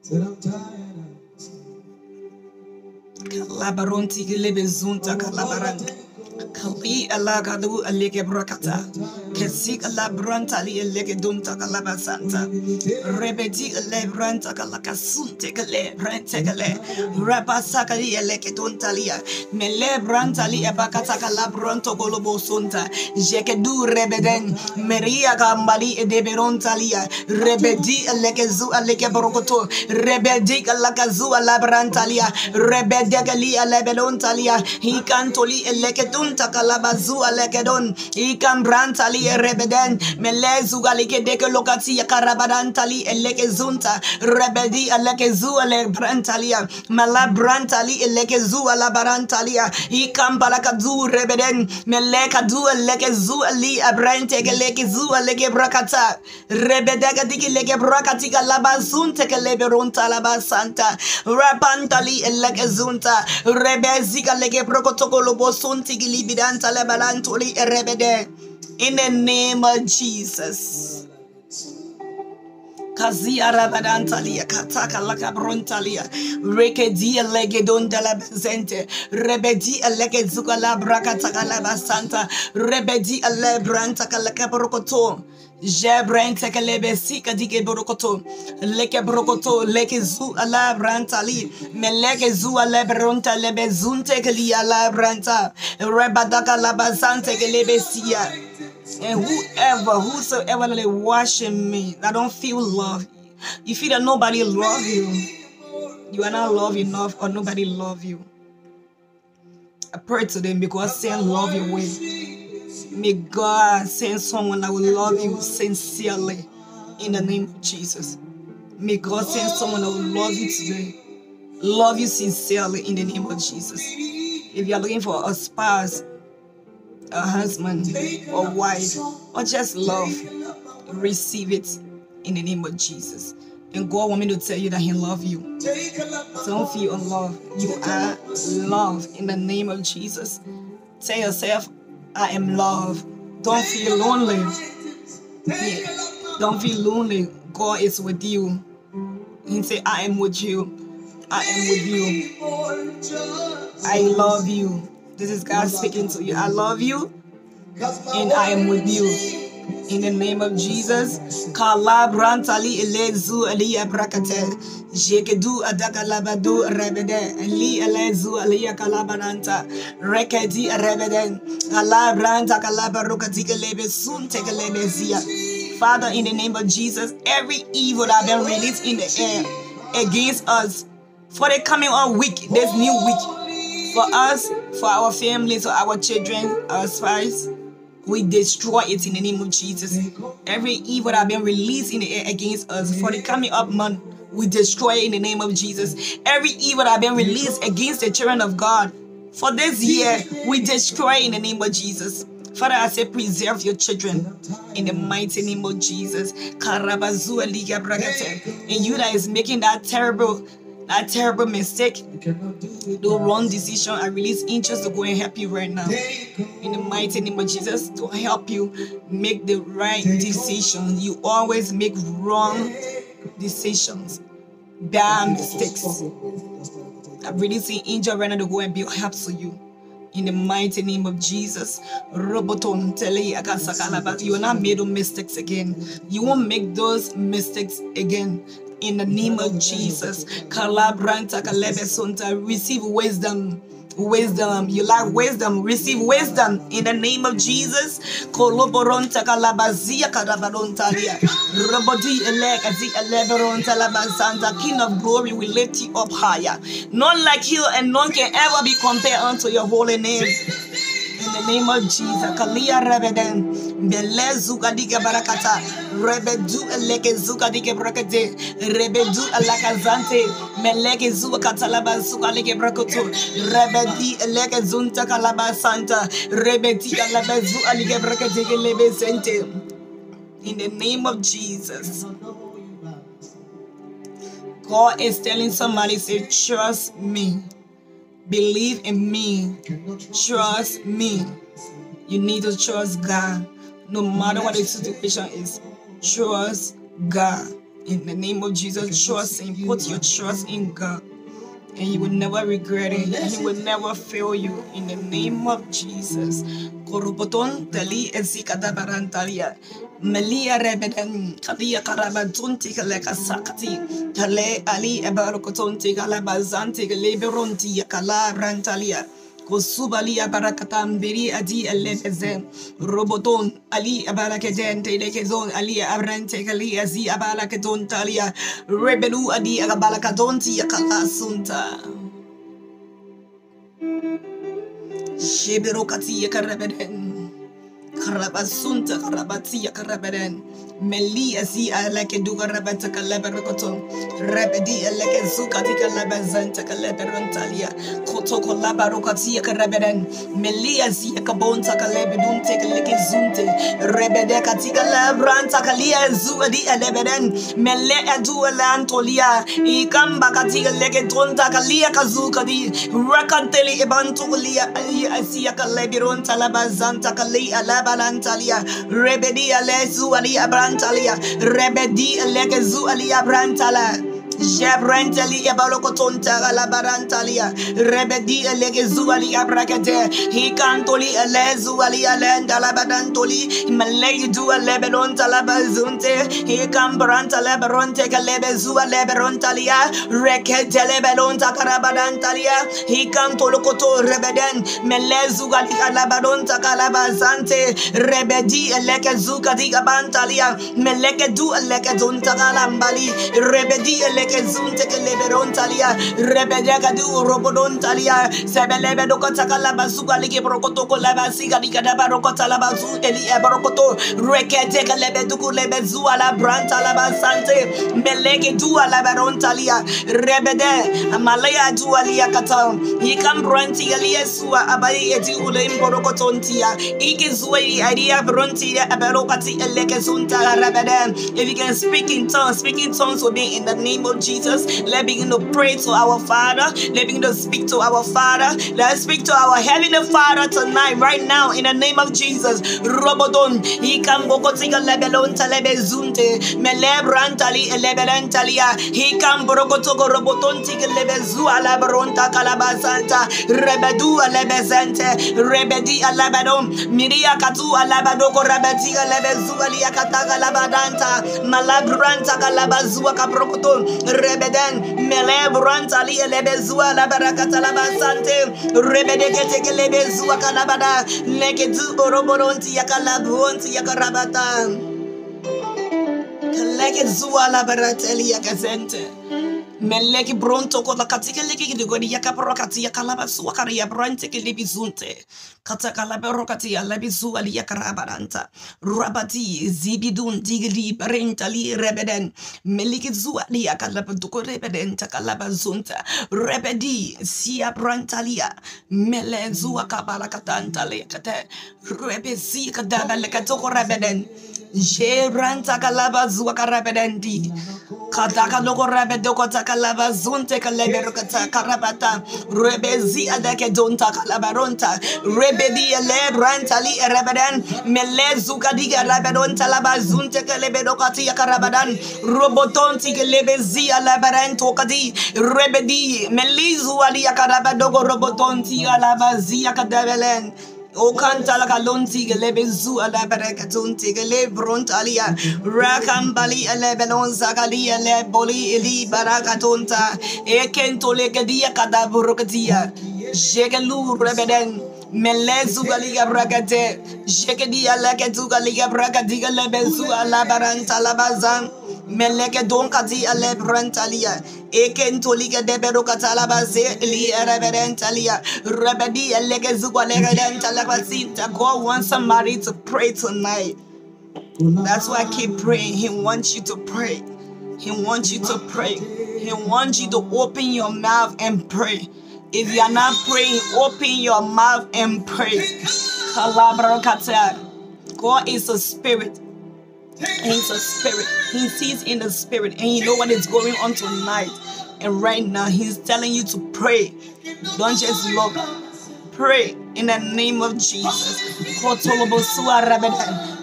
said, I'm tired. Kalabaronti gelebe zunta kalabaranta. Kali alagadu alege brakata. Kesik alabranta li alege dunta kalabasanta. Rebeti alebranta kalakasunte kale brente kale. Rabasaka li alege dunta lia. Mele branta li ebakata kalabronto golobo sunta. Jekedu rebeden. Maria kambali edeberonta lia. Rebedi alege zu alege brokoto. Rebedi kalakazu alabranta lia. Rebedegeli alebelontalia. He cantoli eleketunta kalabazu alekedon. He cambrantali rebeden. Melezu galike deke lokati karabadantali elekezunta. Rebedi alekezu alebrantalia. Malabrantali elekezu alabarantalia. He cambalakazu rebeden. Melekadu elekezu ali abrante gelekezu aleke brakata. Rebedega diki leke brakati kalabazunte keleberonta labasanta. Rapantali eleke zunta. Rebezika leke prokotoko lobo sunti gilibidanta lebalantoli erebede. In the name of Jesus. Kazia rabadantalia kataka laka brontalia rekedi lege donda la bezente rebedi lege zuka la brakataka la basanta rebedi le branta kalaka brokoto Jebrente kelebe sika dike brokoto leke brokoto leke zu ala brantali meleke zu ala bronta lebe zunte keli ala branta. Rebadaka la basante kelebe sia. And whoever, whosoever that is watching me, that don't feel love, you feel that nobody love you, you are not love enough or nobody love you. I pray to them because send love your way. May God send someone that will love you sincerely in the name of Jesus. May God send someone that will love you today. Love you sincerely in the name of Jesus. If you are looking for a spouse, a husband, or wife, or just love, receive it in the name of Jesus. And God want me to tell you that He love you. Don't feel unloved. You are loved in the name of Jesus. Tell yourself, I am love. Don't feel lonely. Yeah. Don't feel lonely. God is with you. He say, I am with you. I am with you. I love you. This is God speaking to you. I love you and I am with you. In the name of Jesus. Jekedu rebede. Li elezu ali kalabaranta. Rekedi rebeden. Kalabranta kalabarukati kelebe sun zia. Father, in the name of Jesus, every evil that been released in the air against us for the coming on week, this new week, for us, for our families, for our children, our spouse, we destroy it in the name of Jesus. Every evil that have been released in the air against us for the coming up month, we destroy in the name of Jesus. Every evil that have been released against the children of God for this year, we destroy in the name of Jesus. Father, I say, preserve your children in the mighty name of Jesus. And you that is making that terrible, that terrible mistake, the wrong decision, I release angels to go and help you right now. In the mighty name of Jesus, to help you make the right decision. You always make wrong decisions, bad mistakes. I'm releasing angel right now to go and be help to you. In the mighty name of Jesus, Roboton you will not make those mistakes again. You won't make those mistakes again. In the name of Jesus, receive wisdom. Wisdom, you like wisdom, receive wisdom in the name of Jesus. Koloboronta kalabazia. Robodi. King of glory, we lift you up higher. None like you and none can ever be compared unto your holy name. In the name of Jesus, Kalia Rebeden, Bele Zugadike Barakata, Rebedu Eleke Zugadike Brakate, Rebedu Alakazante, Meleke Zukatalaba Zukalike Brakoto, Rebedi Eleke Zunta Kalaba Santa, Rebeti Kalabezu Alike Brakate Lebe Sente. In the name of Jesus. God is telling somebody, say, trust me. Believe in me. Trust me. You need to trust God. No matter what the situation is, trust God. In the name of Jesus, trust Him. Put your trust in God. And you will never regret it. And He will never fail you. In the name of Jesus. Koroboton tali ezikada barantalia. Melia rebeden kalia karabatunti kaleka sakati. Tale ali ebarokotonti kalabazanti kaleberonti yakala rantalia. Kosubalia barakatambiri adi elebeze roboton ali abalakeden telekezon ali abrante kali azi talia rebelu adi abalakadonti yakala sunta Shibirokati yakarabeden. Karabasunta karabati yakarabeden Meli asi alake duga rabata kalaberokoto Rebedi alake zukati kalabazanta kalaberontalia Koto kolabarokati yakarabeden Meli asi yakabonta kalabedunte kaleke zunte. Rebede katika labranta kalia zuadi alebeden Mele edu alantolia Ikamba katika leke tonta kalia kazuka di. Rakanteli ebantulia ali asiya kalebiron talabazanta kali alabalantalia Rebedi alezu ali abrantalia Rebedi alekezu ali abrantala Jebrenteli ebalokotonta galabarantalia. Rebedi elege zuali abrakete. Hikantoli elezu ali alenda labadantoli. Malay du alebelon talabazunte. Hikambranta leberonte kalebe zua leberontalia. Rekete lebelon takarabadantalia. Hikantolokoto rebeden. Melezu ali alabadon takalabazante. Rebedi eleke zuka digabantalia. Meleke du eleke dunta kalambali. Rebedi eleke Rebedega du robodontalia. Sebelebe dokota kalabazuga ligi brokotoko labasiga diga barokota labazu eli ebrokoto. Rekete kalebe duku lebe zua la branta labasante. Meleke dua laberontalia. Rebede amalaya dua lia kata. Edi ule bronti aberokati eleke zunta. If you can speak in tongues, speaking tongues will be in the name of Jesus. Let's begin to pray to our Father. Let's begin to speak to our Father. Let's speak to our Heavenly Father tonight, right now, in the name of Jesus. Robodon, Melebrantali Roboton Rebedu Rebedi Alabadom, Miria Katu Alabadoko Labadanta, Malabranta Calabazua Rebeden, Melebranta Lia Lebezua Labarakata Labasante, Rebedeke Lebezua Calabada, Leketu Oroboronti Yakalabronti Yakarabata. Kaleke zua la barateli ya kazente. Meleki bronto ko la katika leki ki digodi ya kapro kati ya kalaba suwa kari ya brante ki libi zunte. Kata kalaba rokati ya labi zuwa li ya karabaranta. Rabati zibidun digli barenta li rebeden. Meliki zuwa li ya kalaba duko rebeden ta kalaba zunta. Rebedi siya branta liya. Mele zuwa kabala katanta li kate. Rebe si kadaba le katoko rebeden. Jebranta kalaba zuwa karabedendi. Kataka loko rebe doko takalaba zunte kalebe rokata karabata. Rebezi adake donta kalabaronta. Rebedi ele branta li erebeden. Mele zuka diga rabedonta laba zunte kalebe dokati yakarabadan. Robotonti kalebe zi alabaran tokadi. Rebedi melizu ali yakarabadogo robotonti alaba zi yakadabelen. O kanta la kalonti gelebe zu ala berekatunti gele brontalia rakambali ele belon zakali ele boli eli barakatunta e kento le kedia kada burukatia jegelu rebeden melezu galiga brakate jekedia leke tu galiga brakati gelebe zu ala meleke donkati ale brantalia eken toliga debero katalaba se li reverentalia rebedi elege zugwa legedentalaba sinta God wants somebody to pray tonight. That's why I keep praying. He wants you to pray. He wants you to pray. He wants you to open your mouth and pray. If you are not praying open your mouth and pray. God is a spirit He's a spirit. He sees in the spirit, and you know what is going on tonight. And right now, he's telling you to pray. Don't just look. Pray in the name of Jesus.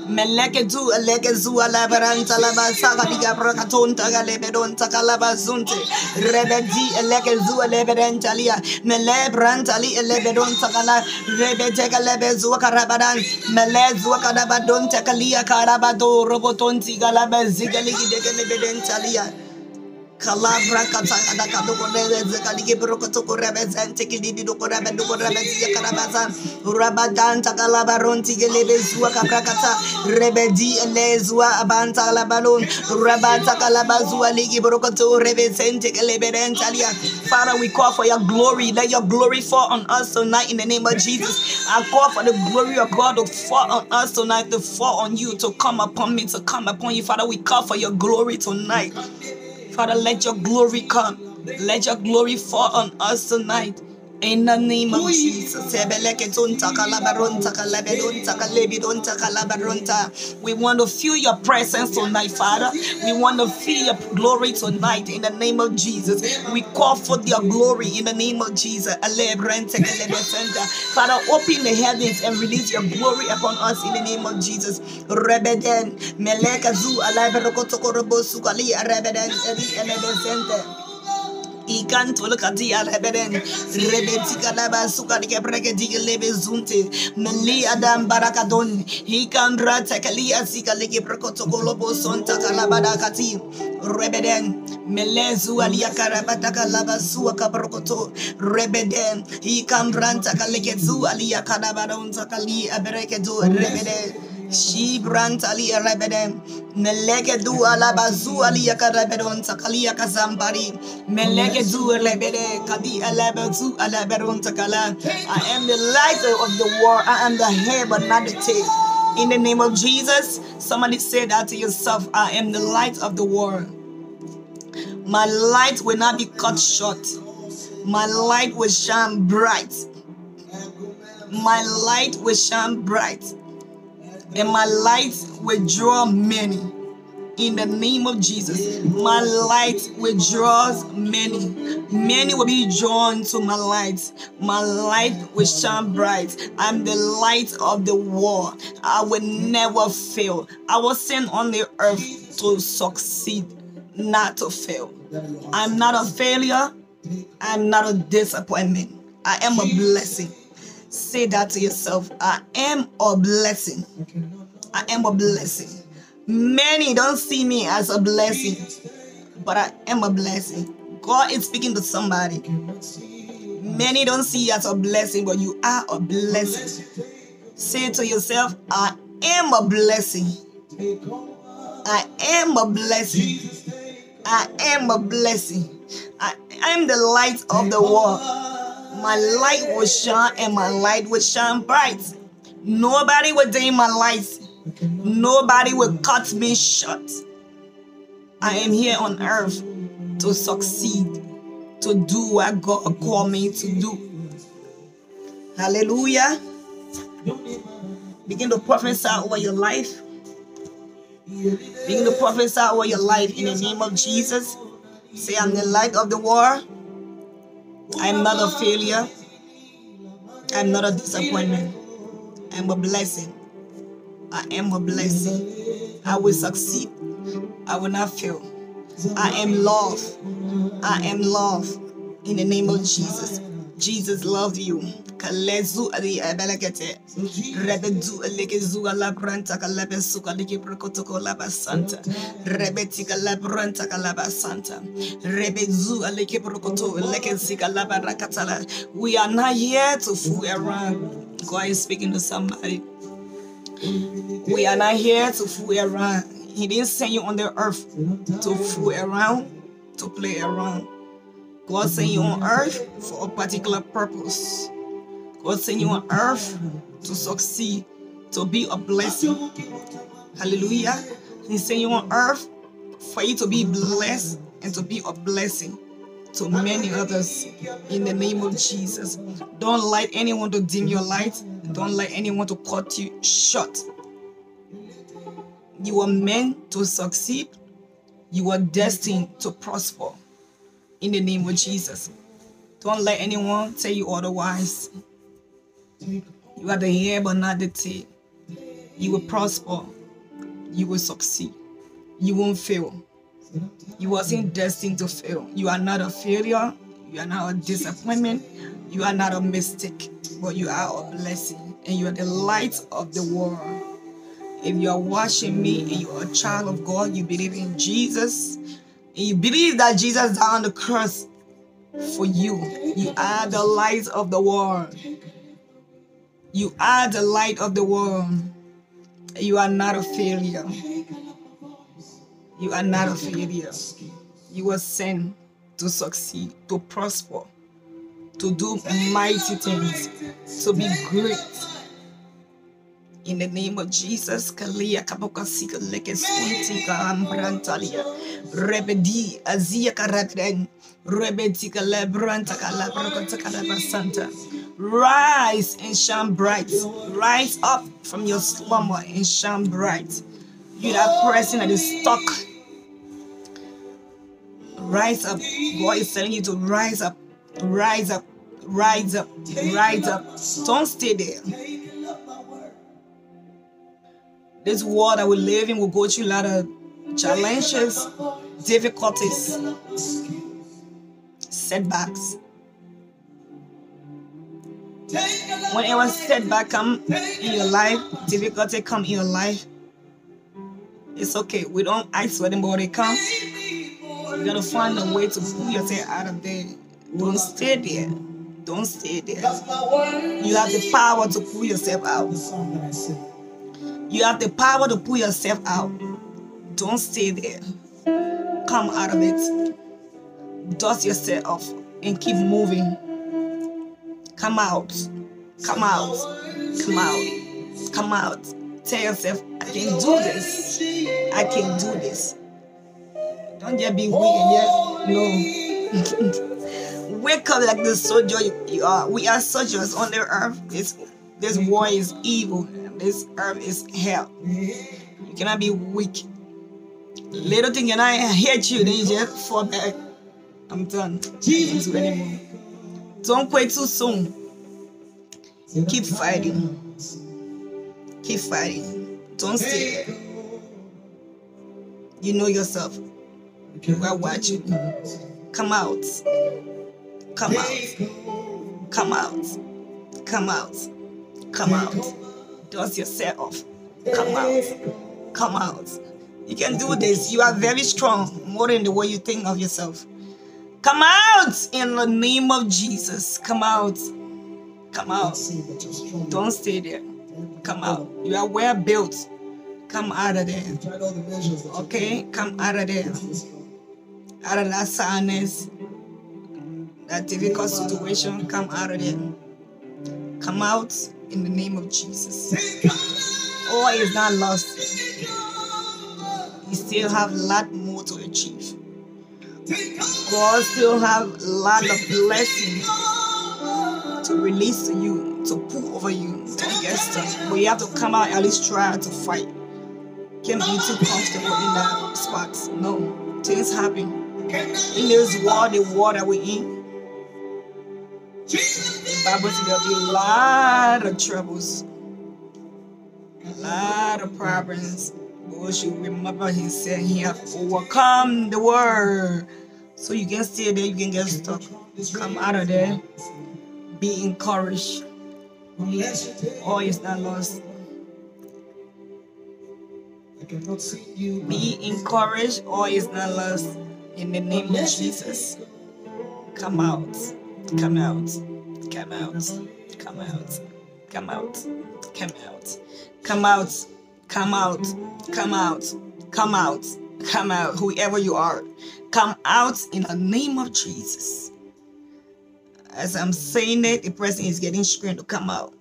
Meleke du eleke zu alabaranta laba saka diga brakatonta galebedon takalaba zunte. Rebedi eleke zu elebedenta lia. Mele brantali elebedon takala. Rebete galebe zu karabadan. Mele zu karabadon takalia karabado robotonti galaba zigaligi degelebedenta lia. Karabasa rabadan takalaba ronti ke lebe zua kabra kata. Rebe di ele zua abanta la balon rabata kalaba zua ligi brokoto rebe zente ke Father we call for your glory. Let your glory fall on us tonight in the name of Jesus. I call for the glory of God to fall on us tonight to fall on you to come upon me to come upon you. Father we call for your glory tonight Father, let your glory come. Let your glory fall on us tonight. In the name of Jesus. Ebeleketunta kalabaronta kalabedonta kalebidonta kalabaronta. We want to feel your presence tonight, Father. We want to feel your glory tonight in the name of Jesus. We call for your glory in the name of Jesus. Father, open the heavens and release your glory upon us in the name of Jesus. Rebeden meleka zu alaberokotokorobo sukali rebeden eri elebesente. Ikan tolo kati alebeden rebeti kalaba suka dike breke dike lebe zunte meli adam barakadon ikan rata kali asika leke prekoto kolobo sonta kalabada kati rebeden melezu alia karabata kalaba suwa kaprokoto rebeden ikan ranta kaleke zu alia karabada unta kali abereke do rebeden She brantali rebedem. Meleke du alabazu aliya karabedon sakalia kazambari. Meleke du rebede kadi alabazu takala. I am the light of the world. I am the head but not the tail. In the name of Jesus, somebody say that to yourself. I am the light of the world. My light will not be cut short. My light will shine bright. My light will shine bright and my light will draw many. In the name of Jesus, my light will draw many. Many will be drawn to my light. My light will shine bright. I'm the light of the world. I will never fail. I was sent on the earth to succeed, not to fail. I'm not a failure. I'm not a disappointment. I am a blessing. Say that to yourself. I am a blessing. I am a blessing. Many don't see me as a blessing, but I am a blessing. God is speaking to somebody. Many don't see you as a blessing, but you are a blessing. Say to yourself, I am a blessing. I am a blessing. I am a blessing. I am the light of the world. My light will shine and my light will shine bright. Nobody will dim my light. Nobody will cut me short. I am here on earth to succeed, to do what God called me to do. Hallelujah. Begin to prophesy over your life. Begin to prophesy over your life in the name of Jesus. Say, I'm the light of the world. I'm not a failure. I'm not a disappointment. I'm a blessing. I am a blessing. I will succeed. I will not fail. I am love. I am love. In the name of Jesus. Jesus loves you. Kalezu ali ebelekete. Eh, Rebedu elekezu eh, ala eh, branta kalebe suka leke protoko laba santa. Rebeti kalabranta kalaba santa. Rebezu aleke prokoto eleke sika laba rakatala. We are not here to fool around. God is speaking to somebody. We are not here to fool around. He didn't send you on the earth to fool around, to play around. God sent you on earth for a particular purpose. God sent you on earth to succeed, to be a blessing. Hallelujah. He sent you on earth for you to be blessed and to be a blessing to many others in the name of Jesus. Don't let anyone to dim your light. Don't let anyone to cut you short. You are meant to succeed. You are destined to prosper in the name of Jesus. Don't let anyone tell you otherwise. You are the head but not the tail. You will prosper. You will succeed. You won't fail. You wasn't destined to fail. You are not a failure. You are not a disappointment. You are not a mistake, but you are a blessing. And you are the light of the world. If you are watching me and you are a child of God, you believe in Jesus, and you believe that Jesus died on the cross for you. You are the light of the world. You are the light of the world. You are not a failure. You are not a failure. You were sent to succeed, to prosper, to do mighty things, to be great. In the name of Jesus, Kalia Kabokasika Leke Suntika Ambrantalia, Rebedi Azia Karabren, Rebetika Lebranta Kalabrakota Santa. Rise and shine bright. Rise up from your slumber and shine bright. You that person that is stuck. Rise up. God is telling you to rise up. Rise up. Rise up. Rise up. Don't stay there. This world that we live in will go through a lot of challenges, difficulties, setbacks. Whenever setback come in your life, difficulty come in your life, it's okay. We don't ask for them, but they come. You gotta find a way to pull yourself out of there. Don't stay there. Don't stay there. You have the power to pull yourself out. You have the power to pull yourself out. Don't stay there. Come out of it. Dust yourself off and keep moving. Come out. Come out. Come out. Come out. Tell yourself, I can do this. I can do this. Don't just be weak and no. Wake up like the soldier you, are. We are soldiers on the earth. This this war is evil. This earth is hell. You cannot be weak. Little thing and I hate you, then you just fall back. I'm done. Anymore. Don't quit too soon. Keep fighting. Keep fighting. Don't stay there. You know yourself. You are watching. Come out. Come out. Come out. Come out. Come out. Dust yourself. Come out. Come out. You can do this. You are very strong, more than the way you think of yourself. Come out in the name of Jesus. Come out. Come out. Don't stay there. Come out. You are well built. Come out of there. Okay? Come out of there. Out of that sadness, that difficult situation. Come out of there. Come out in the name of Jesus. Oh, All is not lost. You still have a lot more to achieve. God still have a lot of blessings to release to you, to pull over you, to get stuck. But you have to come out at least try to fight. Can't be too comfortable in that spot. No, things happen. In this world, the world that we're in, the Bible says there'll be a lot of troubles, a lot of problems. But you remember he said he have overcome the world. So you can stay there, you can get stuck. Come out of there. Be encouraged. All is not lost. Be encouraged, all is not lost. In the name of Jesus. Come out. Come out. Come out. Come out. Come out. Come out. Come out. Come out. Come out. Come out. Come out. Whoever you are. Come out in the name of Jesus. As I'm saying it, the person is getting screamed to come out.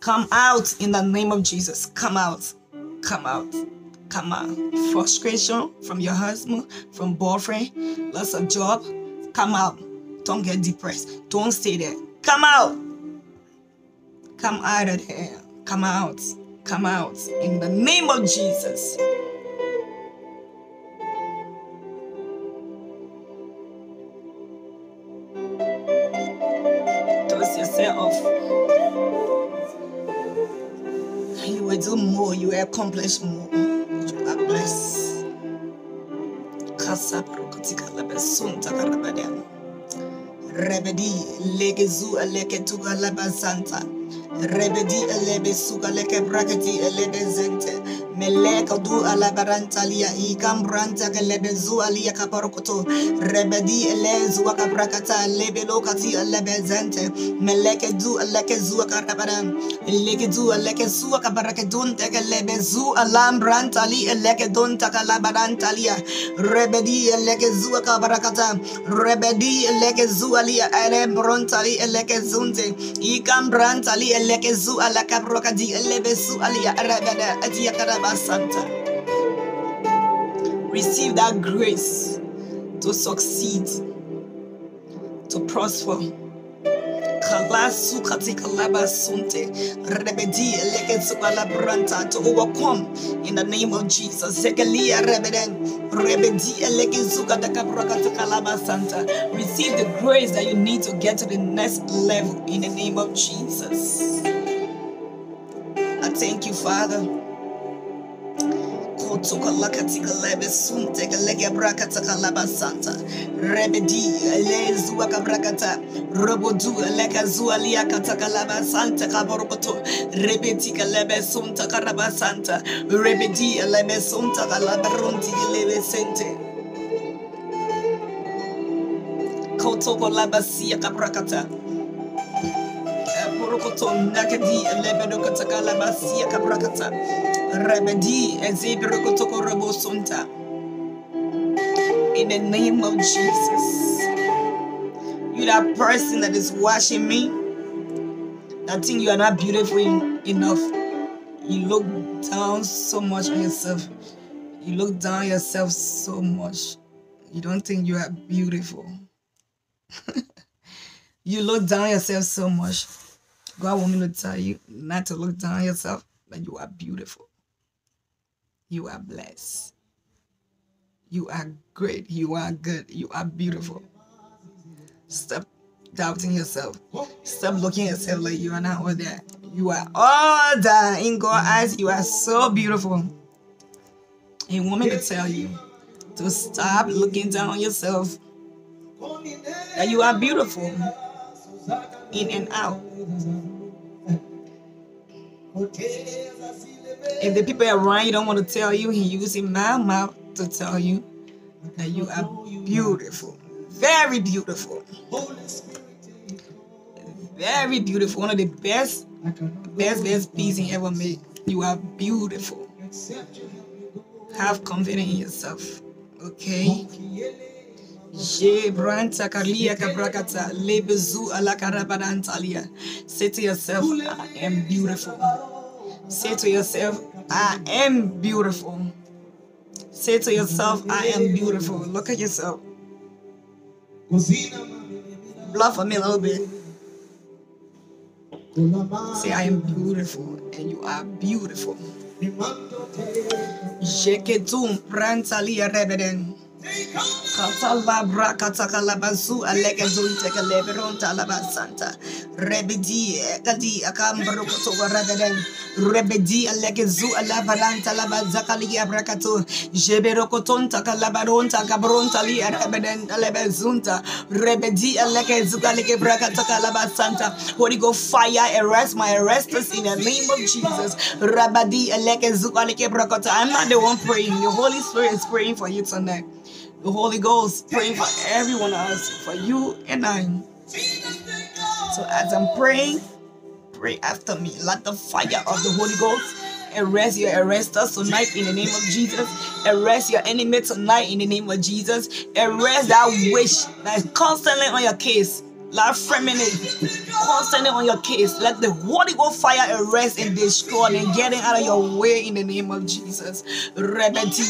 Come out in the name of Jesus. Come out. Come out. Come out. Frustration from your husband, from boyfriend, lots of job. Come out. Don't get depressed. Don't stay there. Come out. Come out of there. Come out. Come out. In the name of Jesus. Dust yourself. You will do more. You will accomplish more. You are blessed. Kasaprokotika lebesunta karabadem. Rebedi legezu eleketuga lebazanta. Rebedi elebesuga leke braketi elebezente meleka du ala baranta liya ikam branta ke lebe zu aliya kaparukuto rebedi ele zu akabrakata lebe lokati lebe zente meleke du aleke zu akarabaran eleke du aleke zu akabarake don teke lebe zu alam branta li eleke don kala labaranta liya rebedi eleke zu akabarakata. Rebedi eleke zu aliya ere bronta li eleke zunte. Ikam branta li eleke zu alakabrakadi lebe zu aliya rebede etiya receive that grace to succeed to prosper to overcome in the name of Jesus. Receive the grace that you need to get to the next level in the name of Jesus. I thank you, Father. Kotoka lakatika lebe sunte keleke brakata kalaba santa. Rebedi elezu akabrakata. Robodu eleka zualia katakalaba santa kaborokoto. Rebeti kalebe sunta karaba santa. Rebedi elebe sunta kalaba runti kelebe sente. Kotoko labasia kabrakata. In the name of Jesus. You that person that is watching me, that think you are not beautiful enough. You look down so much on yourself. You look down yourself so much. You don't think you are beautiful. you look down yourself so much. God want me to tell you not to look down yourself, but you are beautiful. You are blessed. You are great. You are good. You are beautiful. Stop doubting yourself. Stop looking at yourself like you are not all that. You are all that in God's eyes. You are so beautiful. He want me to tell you to stop looking down on yourself. That you are beautiful in and out. If the people around you don't want to tell you, he using my mouth to tell you that you are beautiful. Very beautiful. Very beautiful. One of the best, best, best pieces he ever made. You are beautiful. Have confidence in yourself. Okay? Say to yourself, I am beautiful. Say to yourself, I am beautiful. Say to yourself, I am beautiful. Look at yourself. Bluff for me a little bit. Say, I am beautiful, and you are beautiful. Katala brakata kalabazu aleke zunte kaleberon talaba santa. Rebedi kadi akambro koto rebeden. Rebedi aleke zu alabaran talaba zakali abrakato. Jebero koton takalabaron takabron tali rebeden alebe zunta. Rebedi aleke zukaleke brakata kalaba santa. Holy Ghost fire arrest my arresters in the name of Jesus. Rabadi aleke zukaleke brakata. I'm not the one praying. The Holy Spirit is praying for you tonight. The Holy Ghost praying for everyone else, for you and I. So as I'm praying, pray after me. Let the fire of the Holy Ghost arrest your arresters tonight in the name of Jesus. Arrest your enemy tonight in the name of Jesus. Arrest that wish that is constantly on your case. Like feminine, constantly on your case. Let the Holy Ghost fire arrest and destroy and getting out of your way in the name of Jesus. Rebeti,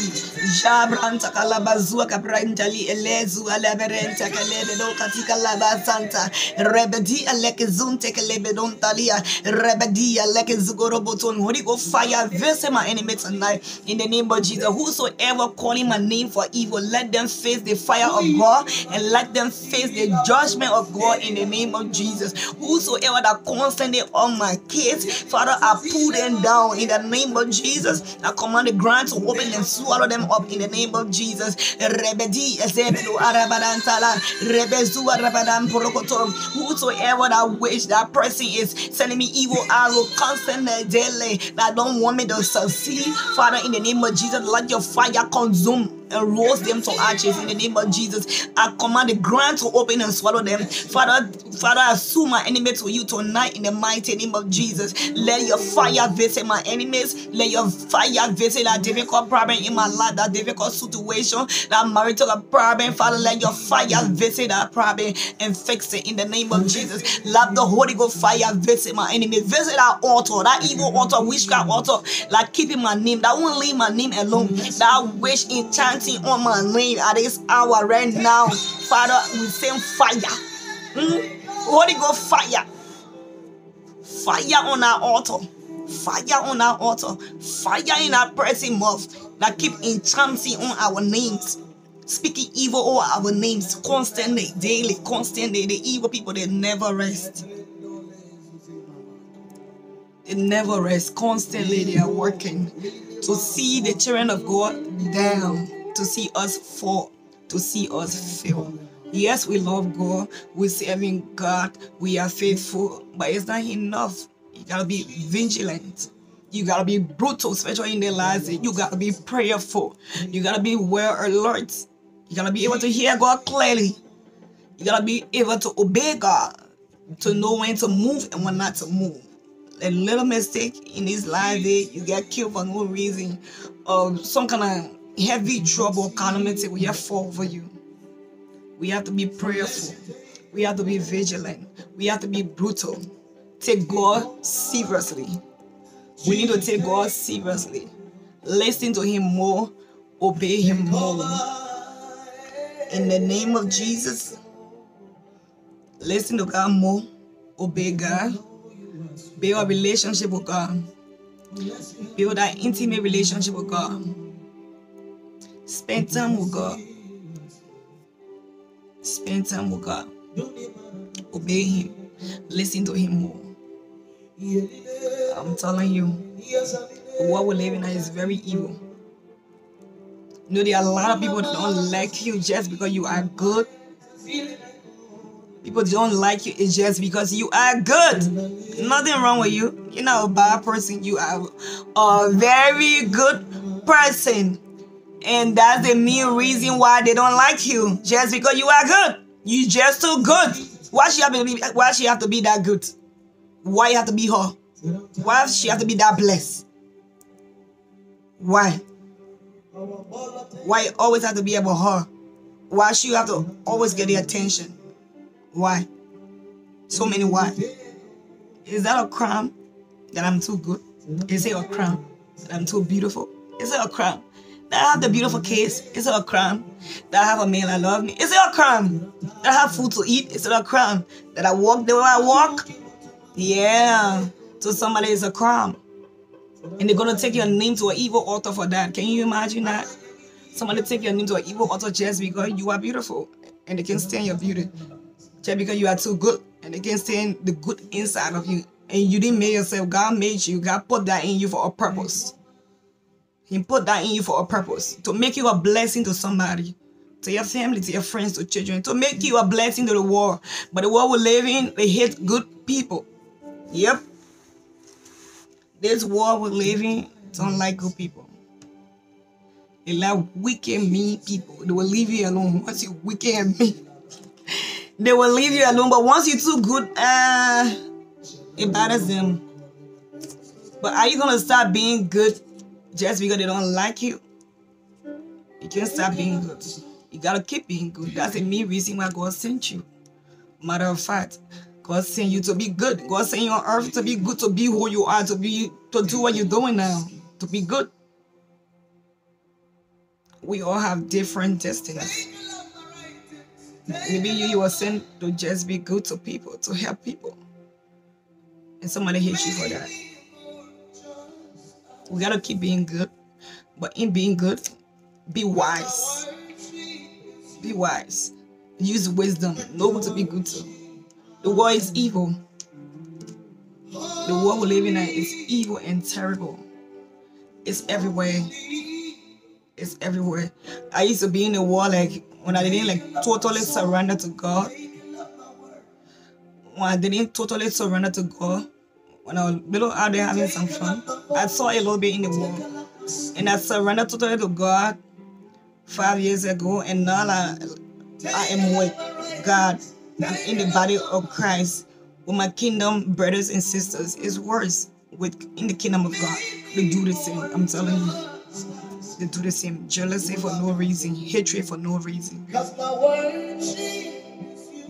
Jabranta Kalabazua Cabrantali, Elezu Alaberenta Calebedo Katika Labasanta, Rebedi Alekezun Tekelebedon Talia, Rebedi Alekezugoroboton. Holy Ghost fire, visit my enemy tonight in the name of Jesus. Whosoever calling my name for evil, let them face the fire of God and let them face the judgment of God Lord, in the name of Jesus. Whosoever that constantly on my kids, Father, I pull them down in the name of Jesus. I command the ground to open and swallow them up in the name of Jesus. Rebedi ezebedu arabadantala, rebezu arabadan porokoto. Whosoever that wish that person is sending me evil arrow constantly daily that don't want me to succeed, Father, in the name of Jesus, let your fire consume Uh, roast them to ashes in the name of Jesus. I command the ground to open and swallow them. Father, Father, I sue my enemy to you tonight in the mighty name of Jesus. Let your fire visit my enemies. Let your fire visit that difficult problem in my life, that difficult situation, that marital problem. Father, let your fire visit that problem and fix it in the name of Jesus. Let the Holy Ghost fire visit my enemy. Visit that altar, that evil altar, witchcraft altar, like keeping my name. That won't leave my name alone. That wish on my name at this hour right now. Father, we send fire. Hmm? Holy Ghost fire. Fire on our altar. Fire on our altar. Fire in our pressing mouth that keep enchanting on our names. Speaking evil over our names constantly, daily, constantly. The evil people, they never rest. They never rest. Constantly, they are working to see the children of God down, to see us fall, to see us fail. Yes, we love God. we're serving God. We are faithful, but it's not enough. You gotta be vigilant. You gotta be brutal, especially in the last day. You gotta be prayerful. You gotta be well alert. You gotta be able to hear God clearly. You gotta be able to obey God, to know when to move and when not to move. A little mistake in this last day, eh, you get killed for no reason, or some kind of heavy trouble, calamity will have fall over you. We have to be prayerful. We have to be vigilant. We have to be brutal. Take God seriously. We need to take God seriously. Listen to Him more. Obey Him more. In the name of Jesus, listen to God more. Obey God. Build a relationship with God. Build that intimate relationship with God. Spend time with God. Spend time with God. Obey Him. Listen to Him more. I'm telling you, what we're living in is very evil. You know, there are a lot of people don't like you just because you are good. People don't like you it's just because you are good. Nothing wrong with you. You're not a bad person. You are a very good person. And that's the main reason why they don't like you. Just because you are good. You just too good. Why she have to be why she have to be that good? Why you have to be her? Why she have to be that blessed? Why? Why it always have to be about her? Why she have to always get the attention? Why? So many why. Is that a crime that I'm too good? Is it a crime that I'm too beautiful? Is it a crime that I have the beautiful kids? Is it a crime that I have a man that love me? Is it a crime that I have food to eat? Is it a crime that I walk the way I walk? Yeah. To somebody is a crime. And they're gonna take your name to an evil altar for that. Can you imagine that? Somebody take your name to an evil altar just because you are beautiful and they can't stand your beauty. Just because you are too good and they can't stand the good inside of you. And you didn't make yourself, God made you. God put that in you for a purpose. He put that in you for a purpose. To make you a blessing to somebody. To your family, to your friends, to children. To make you a blessing to the world. But the world we live in, they hate good people. Yep. This world we live in don't like good people. They like wicked, mean people. They will leave you alone once you wicked and mean. they will leave you alone, but once you're too good, uh, it bothers them. But are you gonna stop being good just because they don't like you? You can't stop being good. You gotta keep being good. That's the main reason why God sent you. Matter of fact, God sent you to be good. God sent you on earth to be good, to be who you are, to be to do what you're doing now, to be good. We all have different destinies. Maybe you, you were sent to just be good to people, to help people. And somebody hates you for that. We gotta keep being good. But in being good, be wise. Be wise. Use wisdom. Know who to be good to. The world is evil. The world we live in is evil and terrible. It's everywhere. It's everywhere. I used to be in the world like when I didn't like totally surrender to God. When I didn't totally surrender to God, when I was little out there having some fun, I saw a little bit in the world. And I surrendered totally to God five years ago, and now I, I am with God. I'm in the body of Christ with my kingdom brothers and sisters. It's worse with in the kingdom of God. They do the same. I'm telling you. They do the same. Jealousy for no reason, hatred for no reason.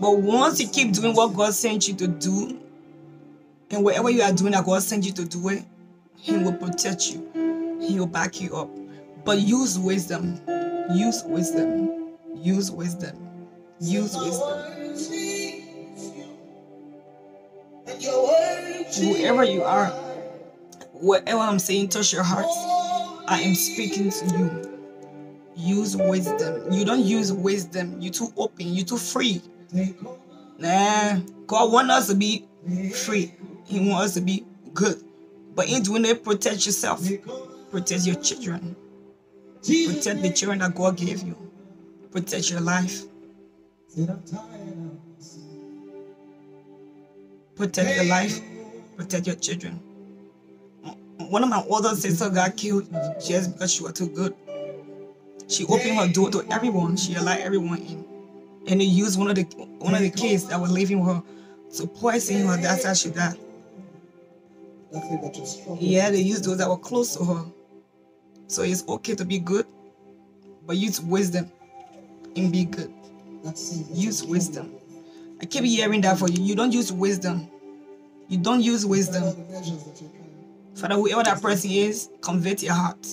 But once you keep doing what God sent you to do, and wherever you are doing that God sent you to do it, He will protect you. He will back you up. But use wisdom. Use wisdom. Use wisdom. Use wisdom. word she and your word she Whoever you are, whatever I'm saying, touch your hearts. I am speaking to you. Use wisdom. You don't use wisdom. You're too open. You're too free. Nah, God want us to be free. He want us to be good. But in doing it, protect yourself. Protect your children. Protect the children that God gave you. Protect your life. Protect your life. Protect your children. One of my older sisters got killed just because she was too good. She opened her door to everyone. She allowed everyone in. And they used one of the one of the kids that were leaving her to poison her. That's how she died. Nothing but your struggle. Yeah, they used those that were close to her. So it's okay to be good, but use wisdom and be good. Not saying that Use wisdom. I keep hearing that for you. You don't use wisdom. You don't use wisdom. the measures that you're trying? Father, whoever that person is, convert your heart.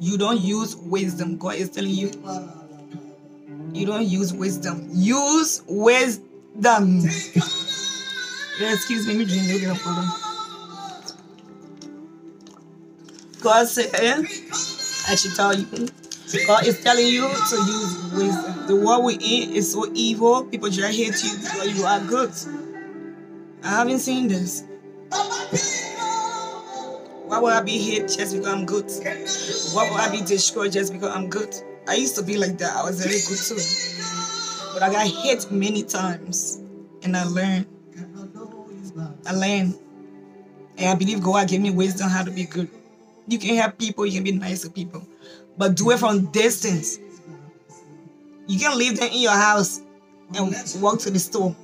You don't use wisdom. God is telling you, you don't use wisdom. Use wisdom. Yeah, excuse me, me drink a little God said, eh? I should tell you, God is telling you to use wisdom. The world we in is so evil. People just hate you because you are good. I haven't seen this. Why would I be hate just because I'm good? Why would I be destroyed just because I'm good? I used to be like that. I was very good too. But I got hit many times. And I learned. I learned. And I believe God gave me wisdom how to be good. You can help people, you can be nice to people. But do it from distance. You can leave them in your house and walk to the store.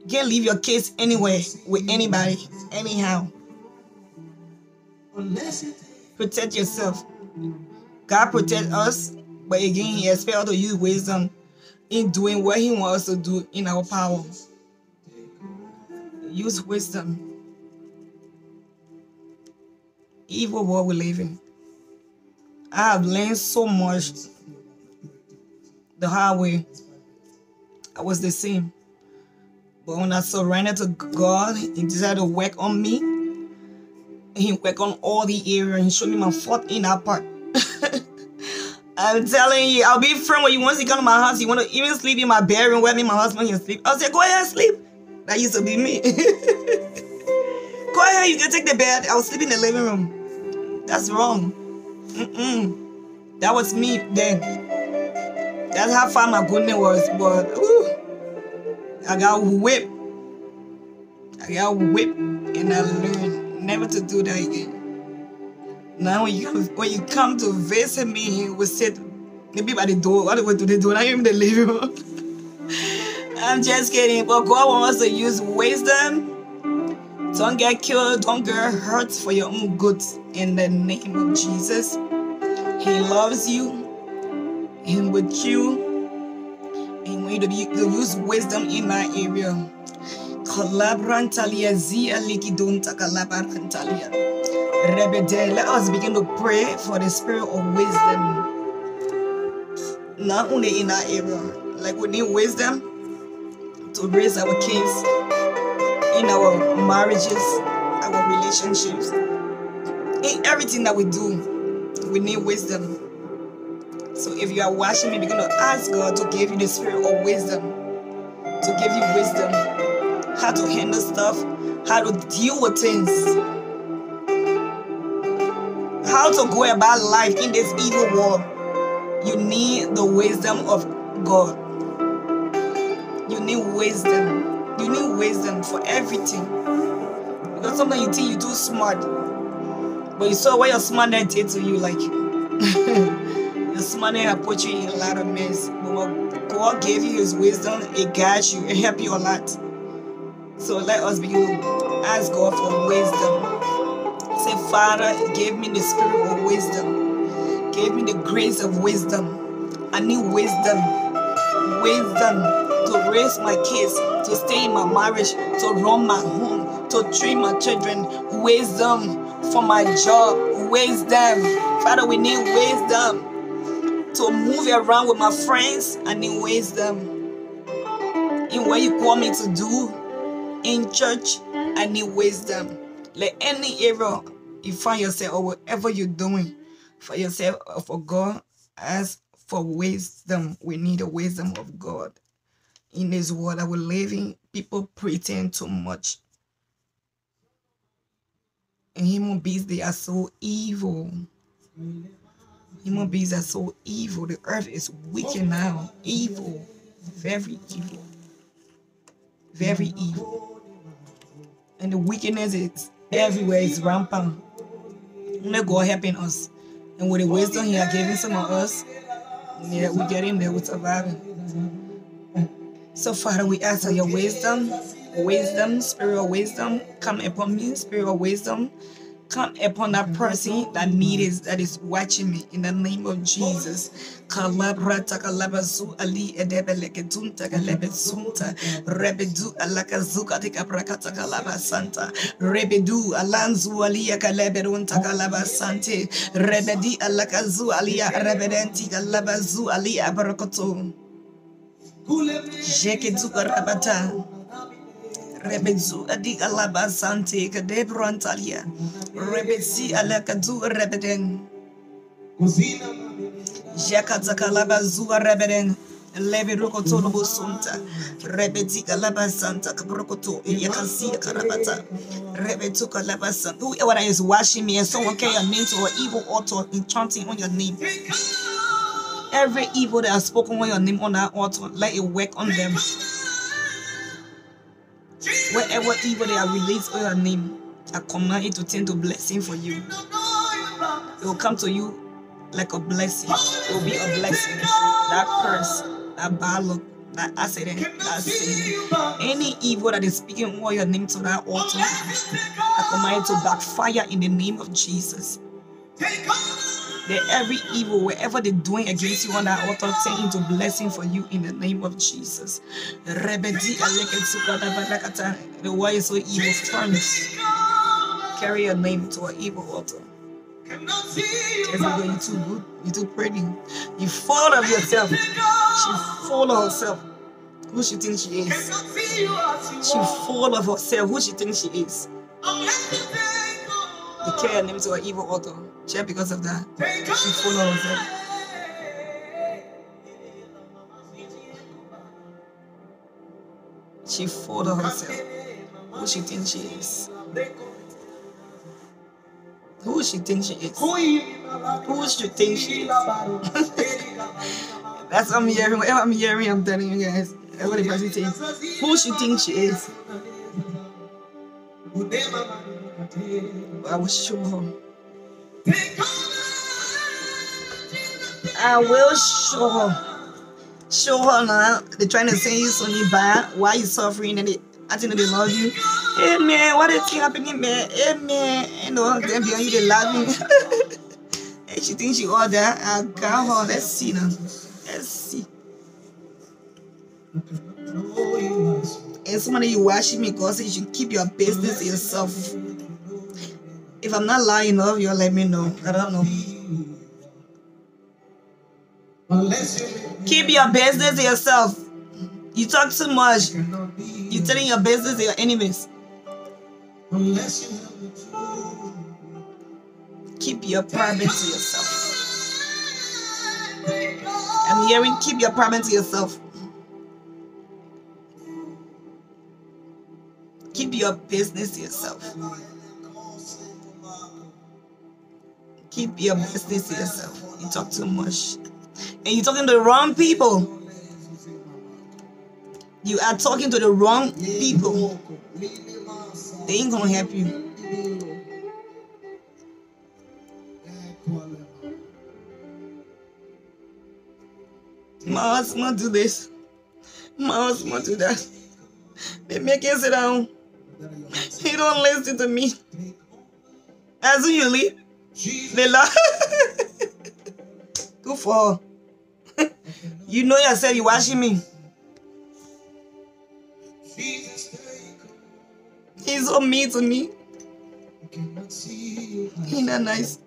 You can't leave your kids anywhere with anybody, anyhow. Protect yourself. God protect us, but again, He expects us to use wisdom in doing what He wants us to do in our power. Use wisdom. Evil world we live in. I have learned so much the hard way. I was the same. But when I surrendered to God, He decided to work on me. He worked on all the area. He showed me my fault in that part. I'm telling you, I'll be friend when you want to come to my house. You want to even sleep in my bedroom where me my husband can sleep. I'll say, go ahead, sleep. That used to be me. go ahead, you can take the bed. I was sleeping in the living room. That's wrong. Mm-mm. That was me then. That's how far my goodness was. But ooh, I got whipped. I got whipped, and I learned never to do that again. Now when you when you come to visit me, we sit maybe by the door. What do we do? Not even the living room. I'm just kidding. But God wants to use wisdom. Don't get killed. Don't get hurt for your own good. In the name of Jesus, He loves you. And with you, and we use wisdom in that area. Zia Let us begin to pray for the spirit of wisdom. Not only in our area, like we need wisdom to raise our kids in our marriages, our relationships, in everything that we do. We need wisdom. So if you are watching me, begin to ask God to give you the spirit of wisdom to give you wisdom, how to handle stuff, how to deal with things, how to go about life in this evil world. You need the wisdom of God. You need wisdom. You need wisdom for everything. Because sometimes you think you're too smart, but you saw what your smartness did to you. Like your smartness have put you in a lot of mess. But what God gave you His wisdom, it guides you, it help you a lot. So let us begin to ask God for wisdom. Say, Father, give me the spirit of wisdom. Give me the grace of wisdom. I need wisdom. Wisdom to raise my kids, to stay in my marriage, to run my home, to train my children. Wisdom for my job. Wisdom. Father, we need wisdom to move around with my friends. I need wisdom in what you call me to do in church. I need wisdom. Let any area you find yourself or whatever you're doing for yourself or for God, ask for wisdom. We need the wisdom of God. In this world that we're living, people pretend too much. And human beings, they are so evil. Human beings are so evil. The earth is wicked now. Evil. Very evil. Very evil. And the wickedness is everywhere. It's rampant. Only God helping us. And with the wisdom He has given some of us, yeah, we get in there, we're surviving. So, Father, we ask for your wisdom, wisdom, spiritual wisdom, come upon me, spiritual wisdom, come upon that person that needs that is watching me in the name of Jesus. Ali rebedu tika rebedu alanzu rebedi rebedenti kalabazu Jeketu karabata Rebezu adi alaba sante kadebrantalia. Rebezi alakadu rebeden. Jakata kalaba zua rebeden. Lebe rokoto lobo sunta. Rebeti kalaba santa kabrokoto. Yakasi karabata. Rebetu kalaba santa. Whoever is watching me and someone carry your name to an evil altar enchanting on your name. Every evil that has spoken on your name on that altar, let it work on them. Wherever evil they are released on your name, I command it to turn to blessing for you. It will come to you like a blessing. It will be a blessing. That curse, that bad luck, that accident, that sin, any evil that is speaking on your name to that altar, I command it to backfire in the name of Jesus. That every evil, wherever they're doing against you on that altar, turn into blessing for you in the name of Jesus. The word is so evil, friends. Carry your name to an evil altar. Everybody, you're too good, you're too pretty. You full of yourself. She full of herself. Who she thinks she is. She full of herself. Who she thinks she is. You carry her name to an evil altar. Just because of that. She of herself. She of herself. Who she thinks she is. Who she thinks she is. Who she thinks she is. That's what I'm hearing. Whatever I'm hearing, I'm telling you guys. That's what the. Who she thinks she is. I will show her. I will show her. Show her now. They're trying to send you something bad. Why you suffering and they acting they love you. Hey man, what is happening, man? Hey man, you know, them behind you they laughing. and she thinks she all that. I got her. Let's see now. Let's see. And somebody you watching me, says you should keep your business yourself. If I'm not lying enough, you'll let me know. I don't know. Keep your business to yourself. You talk too much. You're telling your business to your enemies. Keep your private to yourself. I'm hearing keep your private to yourself. Keep your business to yourself. Keep your business to yourself. You talk too much. And you're talking to the wrong people. You are talking to the wrong people. They ain't gonna help you. My husband do this. My husband do that. They make him sit down. He don't listen to me. As you leave, they laugh. Good for her. you know yourself, you watching me. He's so mean to me. He not nice.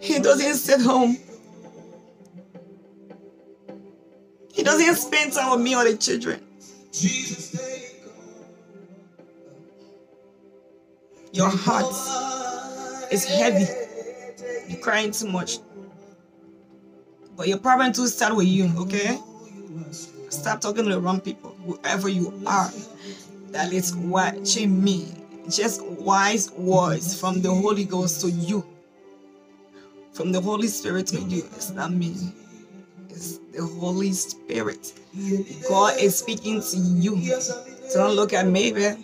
He doesn't sit home. He doesn't spend time with me or the children. Your heart is heavy. You're crying too much. But your problem too start with you, okay? Stop talking to the wrong people, whoever you are that is watching me. Just wise words from the Holy Ghost to you. From the Holy Spirit to you. It's not me. It's the Holy Spirit. God is speaking to you. Don't look at me, baby.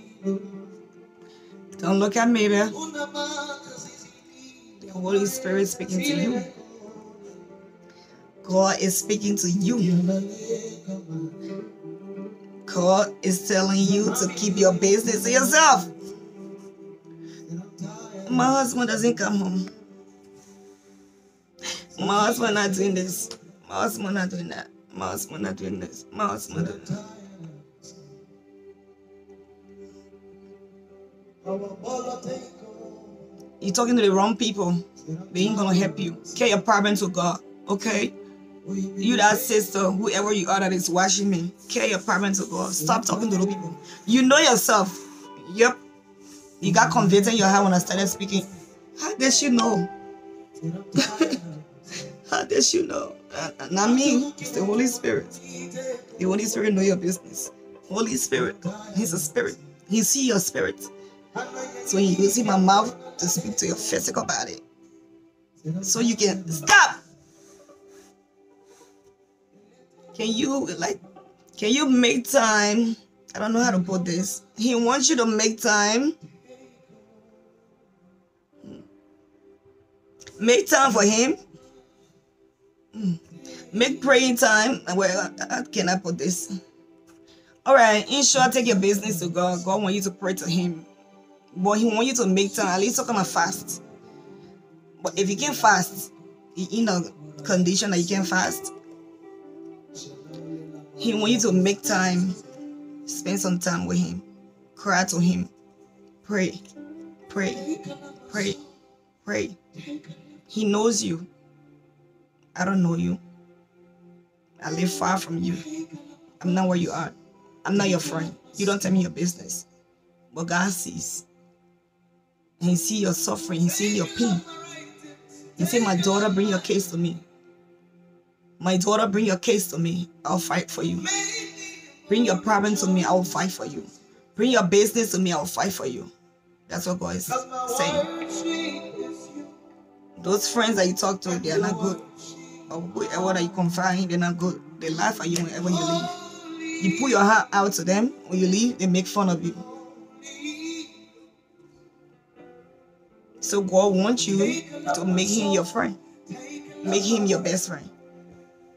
Don't look at me, baby. Holy Spirit speaking to you. God is speaking to you. God is telling you to keep your business to yourself. My husband doesn't come home. My husband not doing this. My husband not doing that. My husband not doing this. My husband doing that. You're talking to the wrong people. They ain't gonna help you. Carry your problem to God, okay? You that sister, whoever you are that is watching me, carry your problem to God. Stop talking to those people. You know yourself. Yep. You got convinced in your heart when I started speaking. How did she know? How did she know? Uh, not me. It's the Holy Spirit. The Holy Spirit know your business. Holy Spirit. He's a spirit. He see your spirit. So he using my mouth to speak to your physical body. So you can stop. Can you like can you make time? I don't know how to put this. He wants you to make time. Make time for him. Make praying time. Well, how can I put this? All right, in short, take your business to God. God want you to pray to Him, but He want you to make time. At least talk about fast. But if you can't fast, in a condition that you can't fast, He want you to make time, spend some time with Him, cry to Him, pray, pray, pray, pray. He knows you. I don't know you. I live far from you. I'm not where you are. I'm not your friend. You don't tell me your business. But God sees. And He see your suffering. He see your pain. He say, My daughter, bring your case to me. My daughter, bring your case to me. I'll fight for you. Bring your problem to me. I will fight for you. Bring your business to me. I will fight for you. That's what God is saying. Those friends that you talk to, they are not good. Or whoever that you confide they're not good. They laugh at you whenever you leave. You put your heart out to them. When you leave, they make fun of you. So God wants you to make him your friend. Make him your best friend.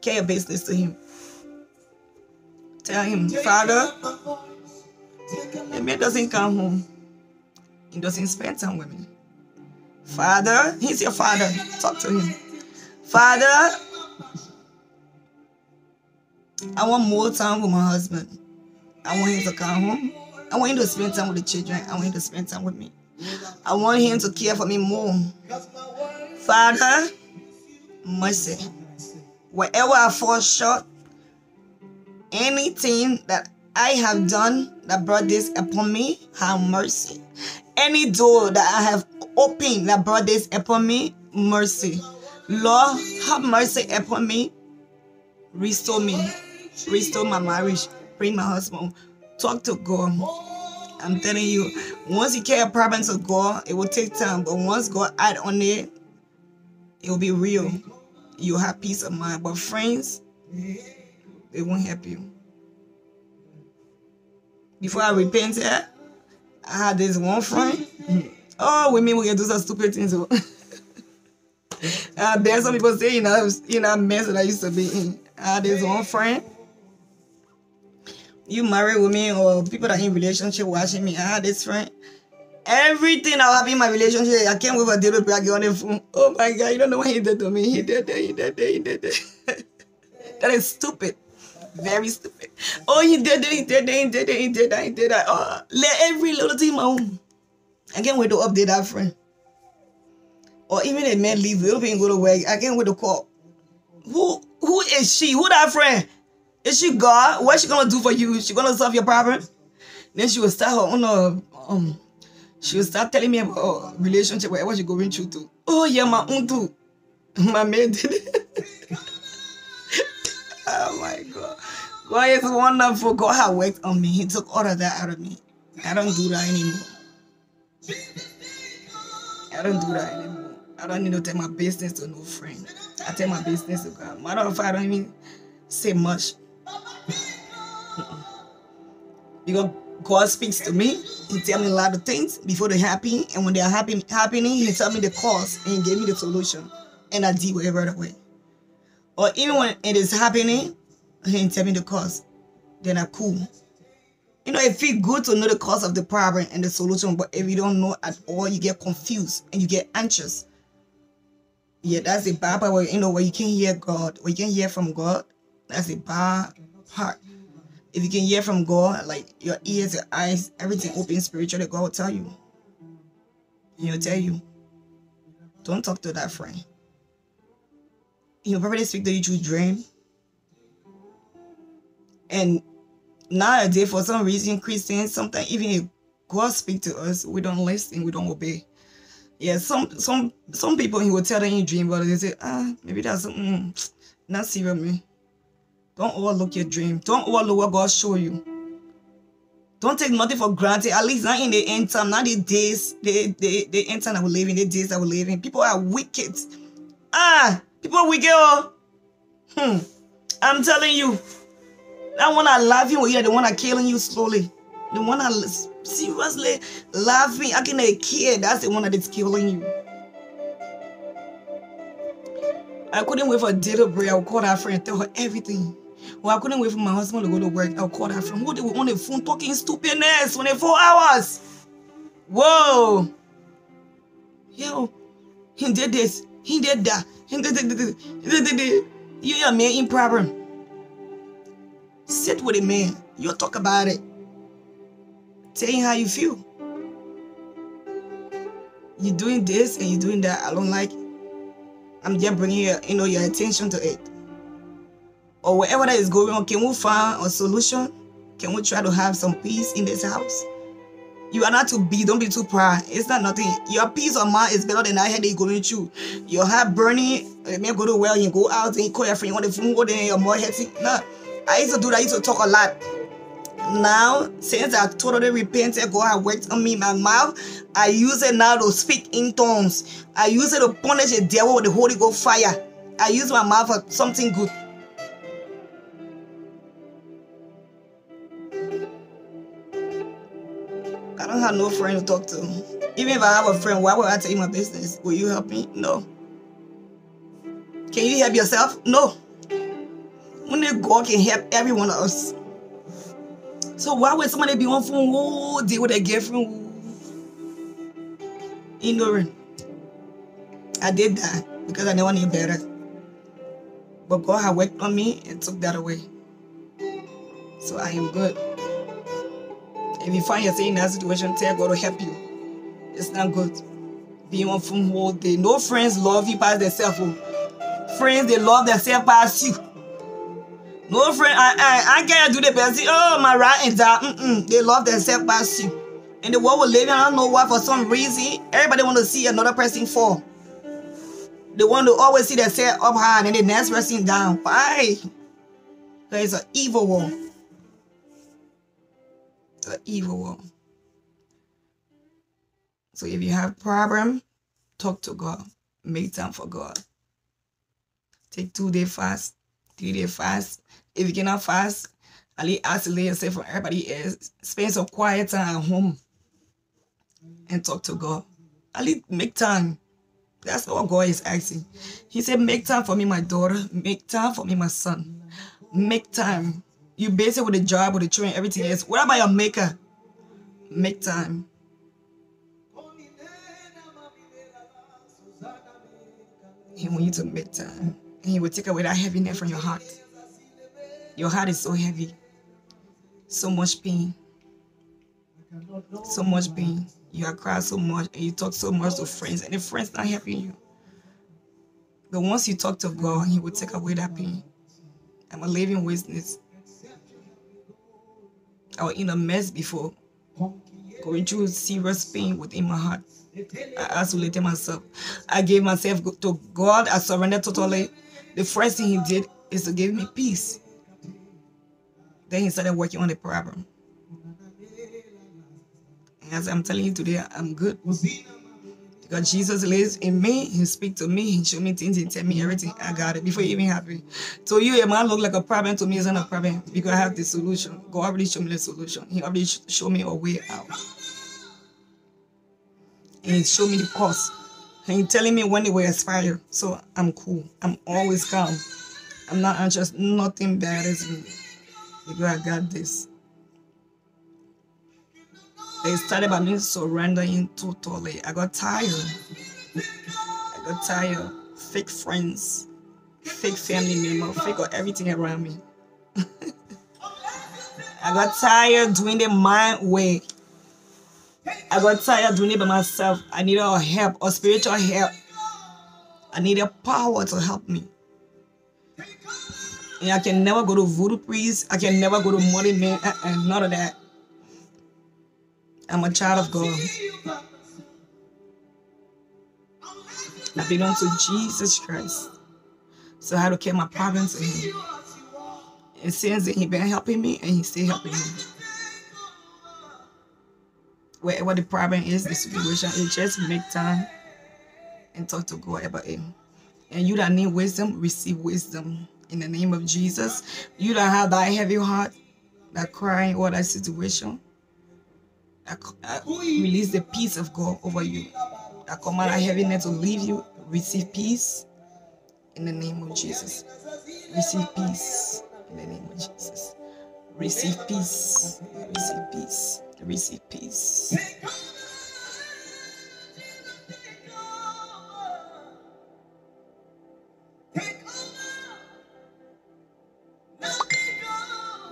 Care business to him. Tell him, Father, the man doesn't come home. He doesn't spend time with me. Father, he's your father. Talk to him. Father, I want more time with my husband. I want him to come home. I want him to spend time with the children. I want him to spend time with me. I want him to care for me more. Father, mercy. Wherever I fall short, anything that I have done that brought this upon me, have mercy. Any door that I have opened that brought this upon me, mercy. Lord, have mercy upon me. Restore me. Restore my marriage. Bring my husband. Talk to God. I'm telling you, once you carry a problem to God, it will take time. But once God add on it, it will be real. You'll have peace of mind. But friends, they won't help you. Before I repented, I had this one friend. Oh, women will do some stupid things. oh. uh, there's some people say, you know, you know, mess that I used to be in. I had this one friend. You married women or people that are in relationship watching me. I had this friend. Everything I have in my relationship, I can't wait for to get on the phone. Oh my God, you don't know what he did to me. He did that, he did that, he did that. that is stupid. Very stupid. Oh, he did that, he did that, he did that, he did that, he did that. Oh, let every little thing my own. I can't wait to update that friend. Or even a man leave, we don't even go to work. I can't wait to call. Who who is she? Who that friend? Is she God? What she gonna do for you? She gonna solve your problem? Then she will start her own uh, um she will start telling me about uh, relationship, whatever she going through too. Oh yeah, my own too. My man did it. oh my god. God is wonderful. God has worked on me. He took all of that out of me. I don't do that anymore. I don't do that anymore. I don't need to tell my business to no friend. I tell my business to God. Matter of fact, I don't even say much. because God speaks to me. He tell me a lot of things before they happen. And when they are happen, happening, he tell me the cause and he gave me the solution. And I deal with it right away. Or even when it is happening, he tell me the cause. Then I cool. You know, it feel good to know the cause of the problem and the solution, but if you don't know at all, you get confused and you get anxious. Yeah, that's a bad where you know where you can hear God, where you can hear from God. That's a bad part. If you can hear from God, like your ears, your eyes, everything open spiritually, God will tell you. He'll tell you. Don't talk to that friend. He'll probably speak to you through dream. And nowadays, for some reason, Christians, sometimes even if God speak to us, we don't listen, we don't obey. Yeah, some some some people he will tell them in dream, but they say, ah, maybe that's mm, not serious me. Don't overlook your dream. Don't overlook what God show you. Don't take nothing for granted. At least not in the end time, not the days, the the, the end time that we live in, the days that we live in. People are wicked. Ah, people are wicked. Oh. Hmm. I'm telling you. That one that laughing with you, the one that killing you slowly. The one that seriously laughing, acting like a kid, that's the one that is killing you. I couldn't wait for a day to break. I would call that friend tell her everything. Well, I couldn't wait for my husband to go to work. I'll call that friend. Who they were on the phone talking stupidness 24 hours. Whoa. Yo, he did this. He did that. He did this. He did this. You're a man in problem. Sit with a man. You talk about it. Tell him how you feel. You're doing this and you're doing that. I don't like it. I'm just bringing your, you know, your attention to it. Or whatever that is going on, can we find a solution? Can we try to have some peace in this house? You are not to be, don't be too proud. It's not nothing. Your peace of mind is better than that headache going through. Your heart burning, it may go to well, you go out and you call your friend on the phone, go there, you're more hectic. No, I used to do that, I used to talk a lot. Now, since I totally repented, God has worked on me, my mouth, I use it now to speak in tongues. I use it to punish the devil with the Holy Ghost fire. I use my mouth for something good. Don't have no friend to talk to. Even if I have a friend, why would I tell you my business? Will you help me? No. Can you help yourself? No. Only God can help every one of us. So why would somebody be on phone all day with a girlfriend? Ignorant. I did that because I never knew better. But God had worked on me and took that away. So I am good. If you find yourself in that situation, tell God to help you. It's not good. Being on phone all day. No friends love you past themselves. oh. Friends, they love themselves past you. No friend, I, I, I can't do the best. Oh, my right and that. Mm-mm. They love themselves past you. In the world we live in, I don't know why, for some reason, everybody want to see another person fall. They want to always see themselves up high and the next person down. Why? Because it's an evil world. An evil world. So if you have problem, talk to God. Make time for God. Take two day fast, three day fast. If you cannot fast, at least isolate yourself from everybody else. Spend some quiet time at home and talk to God. At least make time. That's what God is asking. He said, Make time for me, my daughter. Make time for me, my son. Make time. You busy with the job, with the children, everything else. What about your maker? Make time. He want you to make time. And he will take away that heaviness from your heart. Your heart is so heavy. So much pain. So much pain. You have cried so much and you talk so much to friends, and the friends not helping you. But once you talk to God, He will take away that pain. I'm a living witness. I was in a mess before, going through serious pain within my heart. I isolated myself. I gave myself to God. I surrendered totally. The first thing He did is to give me peace. Then He started working on the problem. As I'm telling you today, I'm good. Because Jesus lives in me, He speak to me, He show me things, He tell me everything. I got it before even happen. To you, it might look like a problem. To me, it's not a problem because I have the solution. God already showed me the solution. He already showed me a way out. And He showed me the cost. And He telling me when it will expire. So I'm cool. I'm always calm. I'm not anxious. Nothing bothers me because I got this. It started by me surrendering totally. I got tired. I got tired. Fake friends, fake family member, fake everything around me. I got tired doing it my way. I got tired doing it by myself. I needed a help, a spiritual help. I needed power to help me. And I can never go to voodoo priest. I can never go to money man. Uh-uh, none of that. I'm a child of God. I belong to Jesus Christ. So I had to carry my problems to Him. And since then, He been helping me and He's still helping me. Whatever the problem is, the situation, it just make time and talk to God about it. And you that need wisdom, receive wisdom in the name of Jesus. You that have that heavy heart, that crying or that situation, Release the peace of God over you. I command that heaviness to leave you. Receive peace in the name of Jesus. Receive peace in the name of Jesus. Receive peace. Receive peace. Receive peace.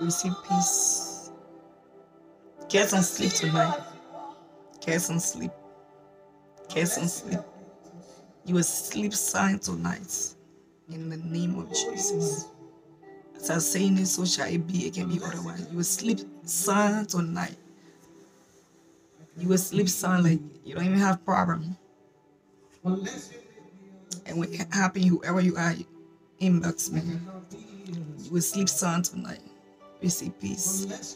Receive peace. Get some sleep tonight. Get some sleep. Get some sleep. You will sleep sound tonight. In the name of Jesus. As I'm saying it, so shall it be. It can be otherwise. You will sleep sound tonight. You will sleep sound like you don't even have problem. And when it happen, whoever you are, inbox me. You will sleep sound tonight. Receive peace.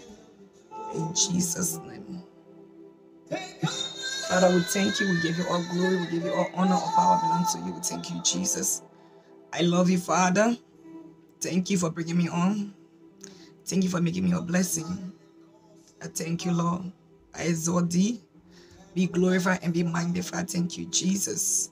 In Jesus' name. Father, we thank you. We give you all glory. We give you all honor. All power belongs to you. We thank you, Jesus. I love you, Father. Thank you for bringing me on. Thank you for making me a blessing. I thank you, Lord. I exalt thee. Be glorified and be magnified. Thank you, Jesus.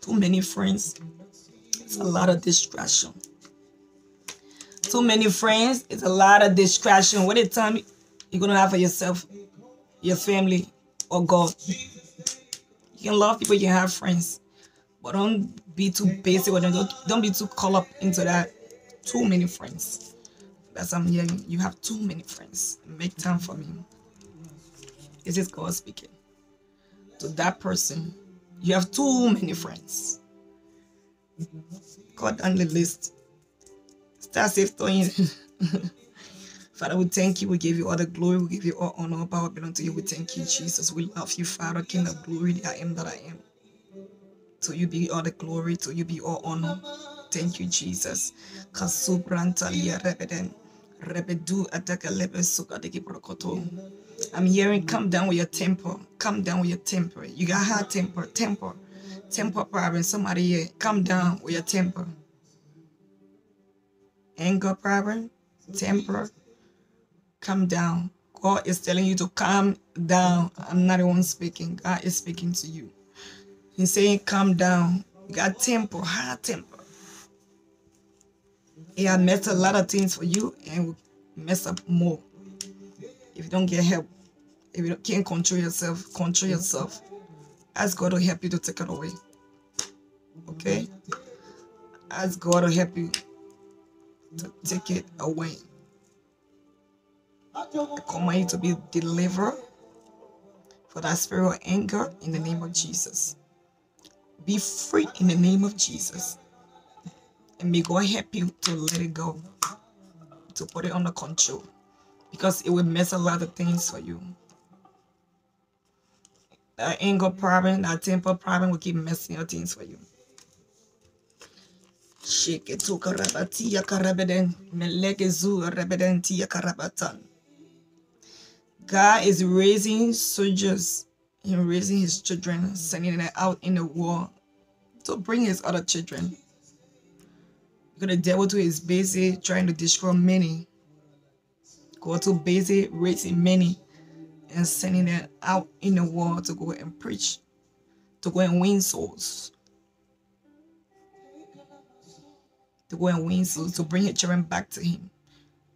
Too many friends. It's a lot of distraction. Too many friends. It's a lot of distraction. What the time you're gonna have for yourself, your family, or God? You can love people, you have friends, but don't be too basic them. Don't, don't be too caught up into that. Too many friends. That's I'm hearing. You have too many friends. Make time for me. This is God speaking. To that person, you have too many friends. God on the list. Start sifting. Father, we thank you. We give you all the glory. We give you all honor. All power belong to you. We thank you, Jesus. We love you, Father, King of glory. I am that I am. To you be all the glory. To you be all honor. Thank you, Jesus. Kasubrantalia rebeden. Rebedu ataka lebe. I'm hearing come down with your temper. Come down with your temper. You got high temper. Temper. Temper problem. Somebody here. Come down with your temper. Anger problem. Temper. Come down. God is telling you to calm down. I'm not the one speaking. God is speaking to you. He's saying, calm down. You got temper, high temper. He has messed a lot of things for you and will mess up more. If you don't get help, if you can't control yourself, control yourself. Ask God to help you to take it away. Okay? Ask God to help you to take it away. I command you to be delivered for that spirit of anger in the name of Jesus. Be free in the name of Jesus. And may God help you to let it go, to put it under control, because it will mess a lot of things for you. That anger problem, that temper problem will keep messing up things for you. Shake it to karabatia karabeden, melegezu rebeden tia karabatan. God is raising soldiers and raising his children, sending them out in the war to bring his other children. Because the devil too is busy trying to destroy many. God too busy raising many and sending them out in the world to go and preach, to go and win souls. To go and win souls, to bring his children back to him.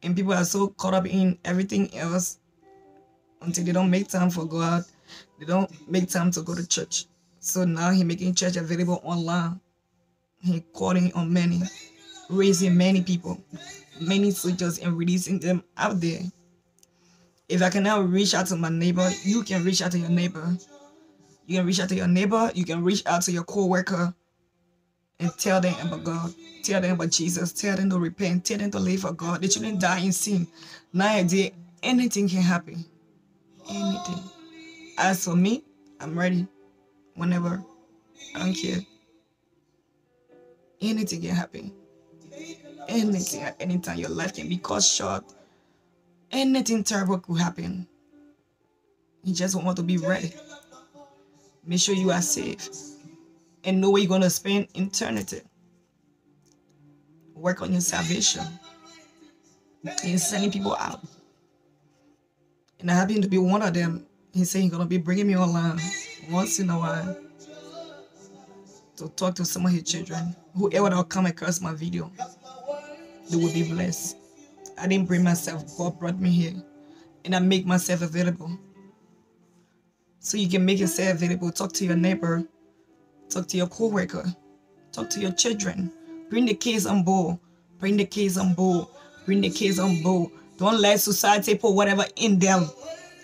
And people are so caught up in everything else until they don't make time for God. They don't make time to go to church. So now he making church available online. He calling on many, raising many people, many soldiers and releasing them out there. If I can now reach out to my neighbor, you can reach out to your neighbor. You can reach out to your neighbor, you can reach out to your co-worker and tell them about God. Tell them about Jesus. Tell them to repent. Tell them to live for God. They shouldn't die in sin. Now, Nowadays, anything can happen anything. As for me, I'm ready whenever. I don't care. Anything can happen. Anything at any time. Your life can be cut short. Anything terrible could happen. You just want to be ready. Make sure you are safe and know where you're going to spend eternity. Work on your salvation and sending people out. And I happen to be one of them. He's saying he's gonna be bringing me online once in a while to talk to some of his children. Whoever will come across my video, they will be blessed. I didn't bring myself, God brought me here. And I make myself available. So you can make yourself available. Talk to your neighbor, talk to your co-worker, talk to your children. Bring the kids on board. Bring the kids on board. Bring the kids on board. Don't let society put whatever in them.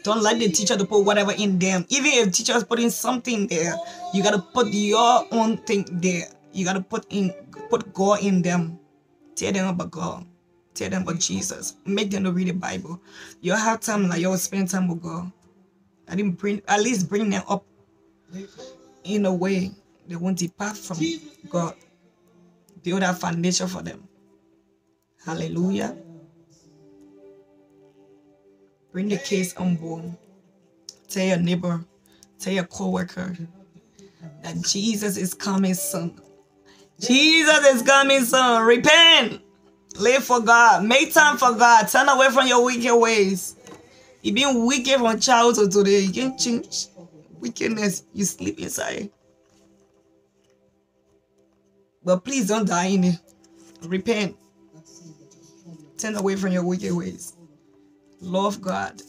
Don't let the teacher to put whatever in them. Even if teachers putting something there, you gotta put your own thing there. You gotta put in put God in them. Tell them about God. Tell them about Jesus. Make them to read the Bible. You have time like you spend time with God. I didn't bring at least bring them up in a way they won't depart from God. Build a foundation for them. Hallelujah. Bring the kids on board. Tell your neighbor, tell your co-worker that Jesus is coming soon. Jesus is coming soon. Repent. Live for God. Make time for God. Turn away from your wicked ways. You've been wicked from childhood today. You can't change wickedness. You sleep inside. But please don't die in it. Repent. Turn away from your wicked ways. Love God.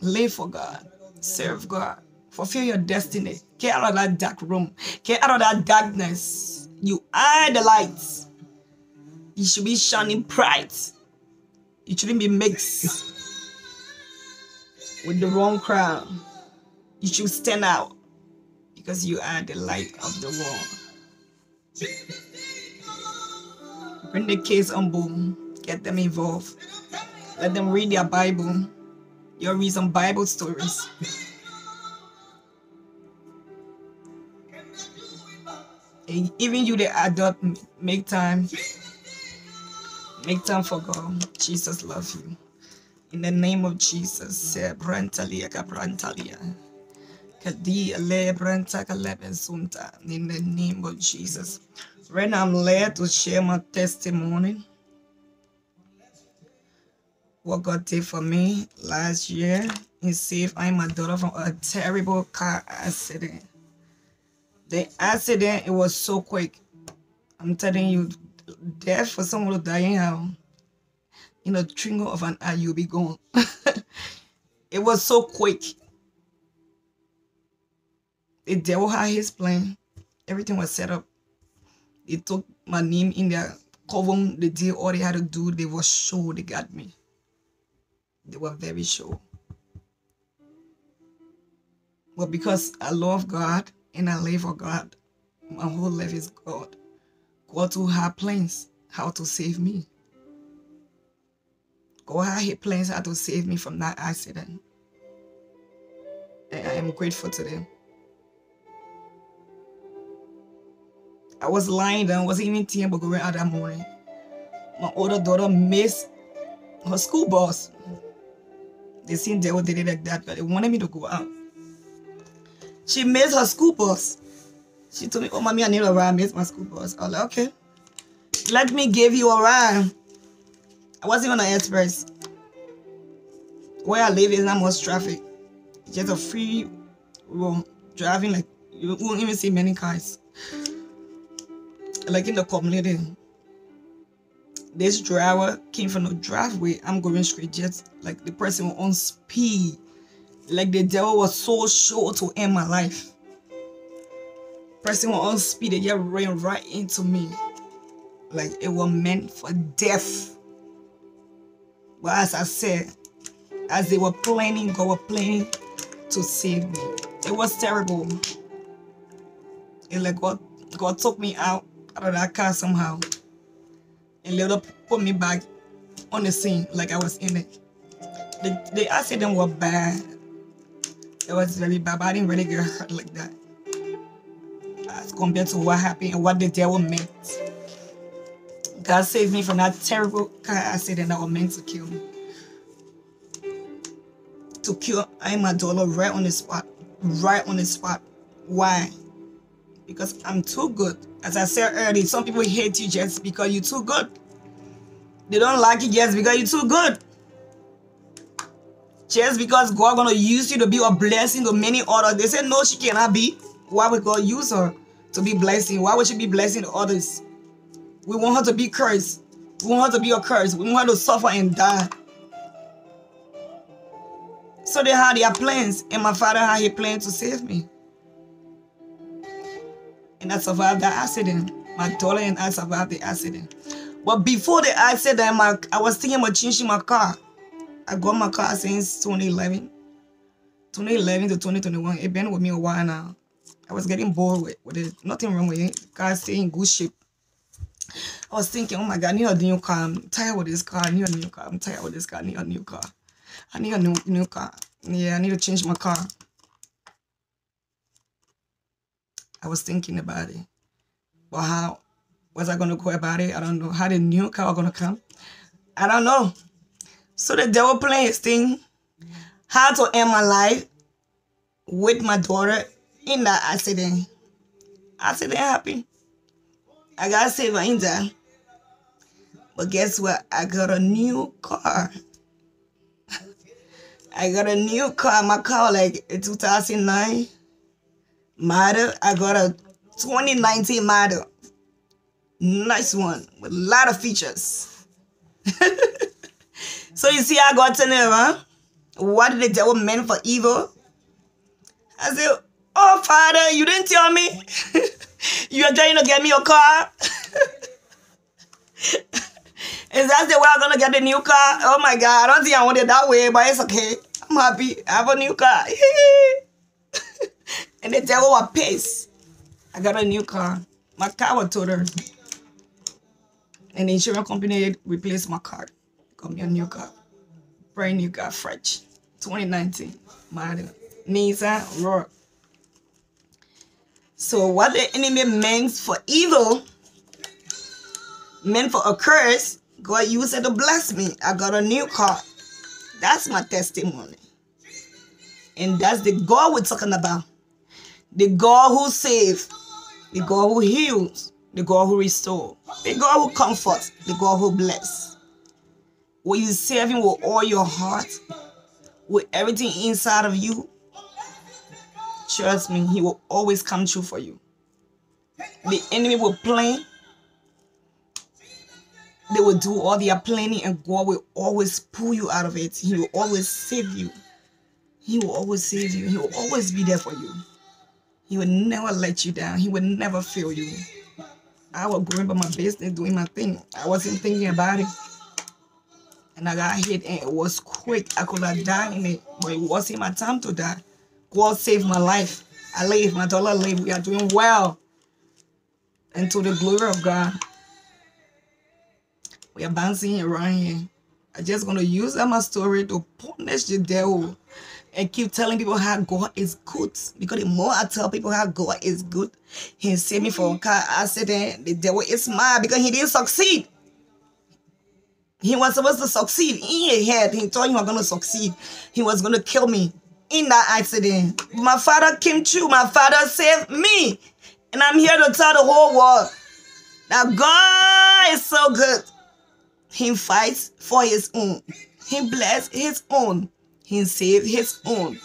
Live for God. Serve God. Fulfill your destiny. Get out of that dark room. Get out of that darkness. You are the light. You should be shining bright. You shouldn't be mixed with the wrong crowd. You should stand out because you are the light of the world. Bring the kids on board. Get them involved. Let them read their Bible. You'll read some Bible stories. Even you, the adult, make time. Make time for God. Jesus loves you. In the name of Jesus. Brantalia Cabrantalia. Le Branta Kalebe Sunta. In the name of Jesus. Right now, I'm led to share my testimony. What God did for me last year. He saved my daughter from a terrible car accident. The accident, it was so quick. I'm telling you, death for someone to die anyhow. In a twinkle of an eye, you'll be gone. it was so quick. The devil had his plan. Everything was set up. They took my name in their cover. They did all they had to do. They were sure they got me. They were very sure. But because I love God and I live for God, my whole life is God. God who had plans how to save me. God had his plans how to save me from that accident. And I am grateful to them. I was lying down, wasn't even thinking about going out that morning. My older daughter missed her school bus. They seen devil did it like that, but they wanted me to go out. She missed her school bus. She told me, Oh, mommy, I need a ride. I missed my school bus. I was like, Okay. Let me give you a ride. I wasn't even an express. Where I live is not much traffic. It's just a free road. Driving like you won't even see many cars. Like in the community. This driver came from the driveway. I'm going straight, just like the person on speed. Like the devil was so sure to end my life. Pressing on speed, they just ran right into me. Like it was meant for death. But as I said, as they were planning, God was planning to save me. It was terrible. And like God, God took me out, out of that car somehow. And later put me back on the scene like I was in it. The, the accident was bad. It was very bad, but I didn't really get hurt like that. As compared to what happened and what the devil meant. God saved me from that terrible car accident that was meant to kill me. To kill I and my daughter right on the spot. Right on the spot. Why? Because I'm too good. As I said earlier, some people hate you just because you're too good. They don't like you just because you're too good. Just because God gonna use you to be a blessing to many others. They say no, she cannot be. Why would God use her to be blessing? Why would she be blessing others? We want her to be cursed. We want her to be a curse. We want her to suffer and die. So they had their plans, and my father had his plan to save me. And I survived the accident. My daughter and I survived the accident. But before the accident, my, I was thinking about changing my car. I got my car since 2011. 2011 to 2021. It been with me a while now. I was getting bored with, with it. Nothing wrong with it. The car stay in good shape. I was thinking, oh my god, I need a new car. I'm tired with this car. I need a new car. I'm tired with this car. I need a new car. I need a new new car. Yeah, I need to change my car. I was thinking about it. But how was I gonna go about it? I don't know. How the new car gonna come? I don't know. So the devil playing his thing. How to end my life with my daughter in that accident. Accident happened. I got saved in there. But guess what? I got a new car. I got a new car. My car like a 2009 model. I got a 2019 model. Nice one with a lot of features. so you see, I got to know, huh? What did the devil meant for evil? I said, Oh, Father, you didn't tell me. you are trying to get me a car. Is that the way I'm gonna get a new car? Oh my god, I don't think I want it that way, but it's okay. I'm happy. I have a new car. and the devil was pissed. I got a new car. My car was totaled. And the insurance company replaced my car. Got me a new car. Brand new car, fresh. 2019. My Nissan Rogue. So what the enemy meant for evil, meant for a curse, God used it to bless me. I got a new car. That's my testimony. And that's the God we're talking about. The God who saves, the God who heals, the God who restores, the God who comforts, the God who bless. When you serve Him with all your heart, with everything inside of you, trust me, He will always come true for you. The enemy will plan, they will do all their planning, and God will always pull you out of it. He will always save you. He will always save you. He will always be there for you. He will never let you down. He will never fail you. I was going about my business, doing my thing. I wasn't thinking about it. And I got hit and it was quick. I could have died in it, but it wasn't my time to die. God saved my life. I live, my daughter live. We are doing well. And to the glory of God. We are bouncing around here. I'm just going to use that my story to punish the devil and keep telling people how God is good. Because the more I tell people how God is good, He saved me from a car accident. The devil is mad because he didn't succeed. He was supposed to succeed in his head. He thought he was going to succeed. He was going to kill me in that accident. My father came true. My father saved me. And I'm here to tell the whole world that God is so good. He fights for his own. He bless his own. He save his own.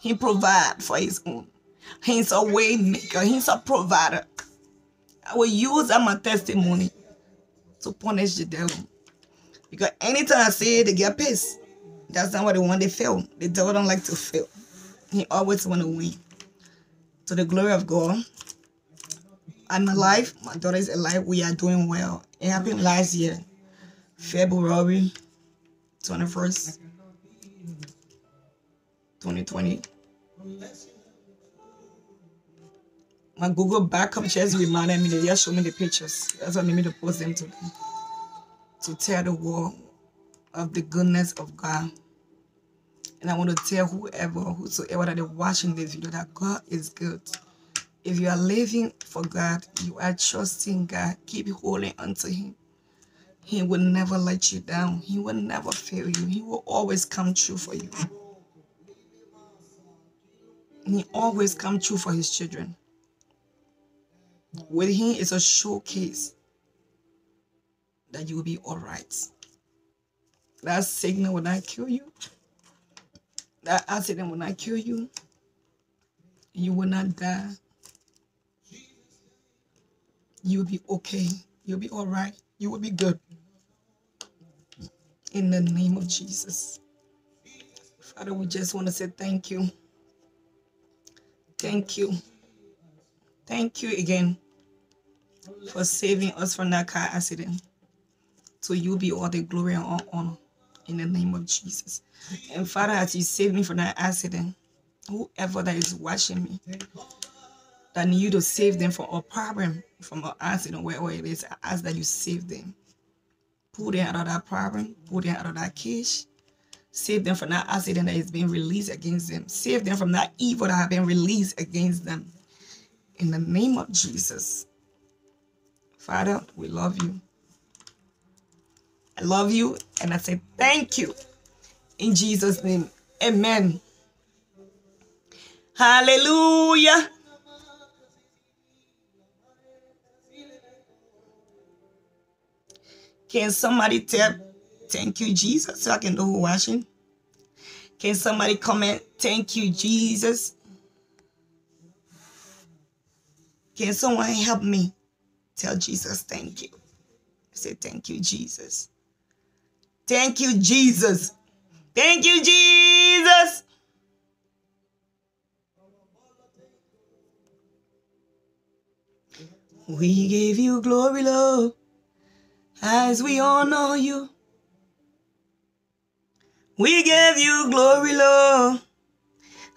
He provide for his own. He's a way maker. He's a provider. I will use that my testimony to punish the devil. Because anytime I say it, they get pissed. That's not what they want. They fail. The devil don't like to fail. He always want to win. To the glory of God. I'm alive. My daughter is alive. We are doing well. It happened last year, February 21st, 2020. My Google backup just reminded me, they just showed me the pictures. That's what made me to post them today. To tell the world of the goodness of God. And I want to tell whoever, whosoever that is watching this video that God is good. If you are living for God, you are trusting God, keep holding onto Him. He will never let you down. He will never fail you. He will always come true for you. He always come true for his children. With him is a showcase that you will be all right. That signal will not kill you. That accident will not kill you. You will not die. You will be okay. You'll be all right. You will be good. In the name of Jesus. Father, we just want to say thank you. Thank you. Thank you again for saving us from that car accident. To you be all the glory and all honor in the name of Jesus. And Father, as you saved me from that accident, whoever that is watching me, that need you to save them from a problem, from an accident, wherever it is, I ask that you save them. Pull them out of that problem, pull them out of that case, Save them from that accident that is being released against them. Save them from that evil that have been released against them. In the name of Jesus. Father, we love you. I love you and I say thank you. In Jesus' name. Amen. Hallelujah. Can somebody tell thank you, Jesus, so I can know who watching? Can somebody comment, thank you, Jesus? Can someone help me tell Jesus thank you? Say thank you, Jesus. Thank you, Jesus. Thank you, Jesus. We gave you glory, Lord. as we honor you. We give you glory, Lord,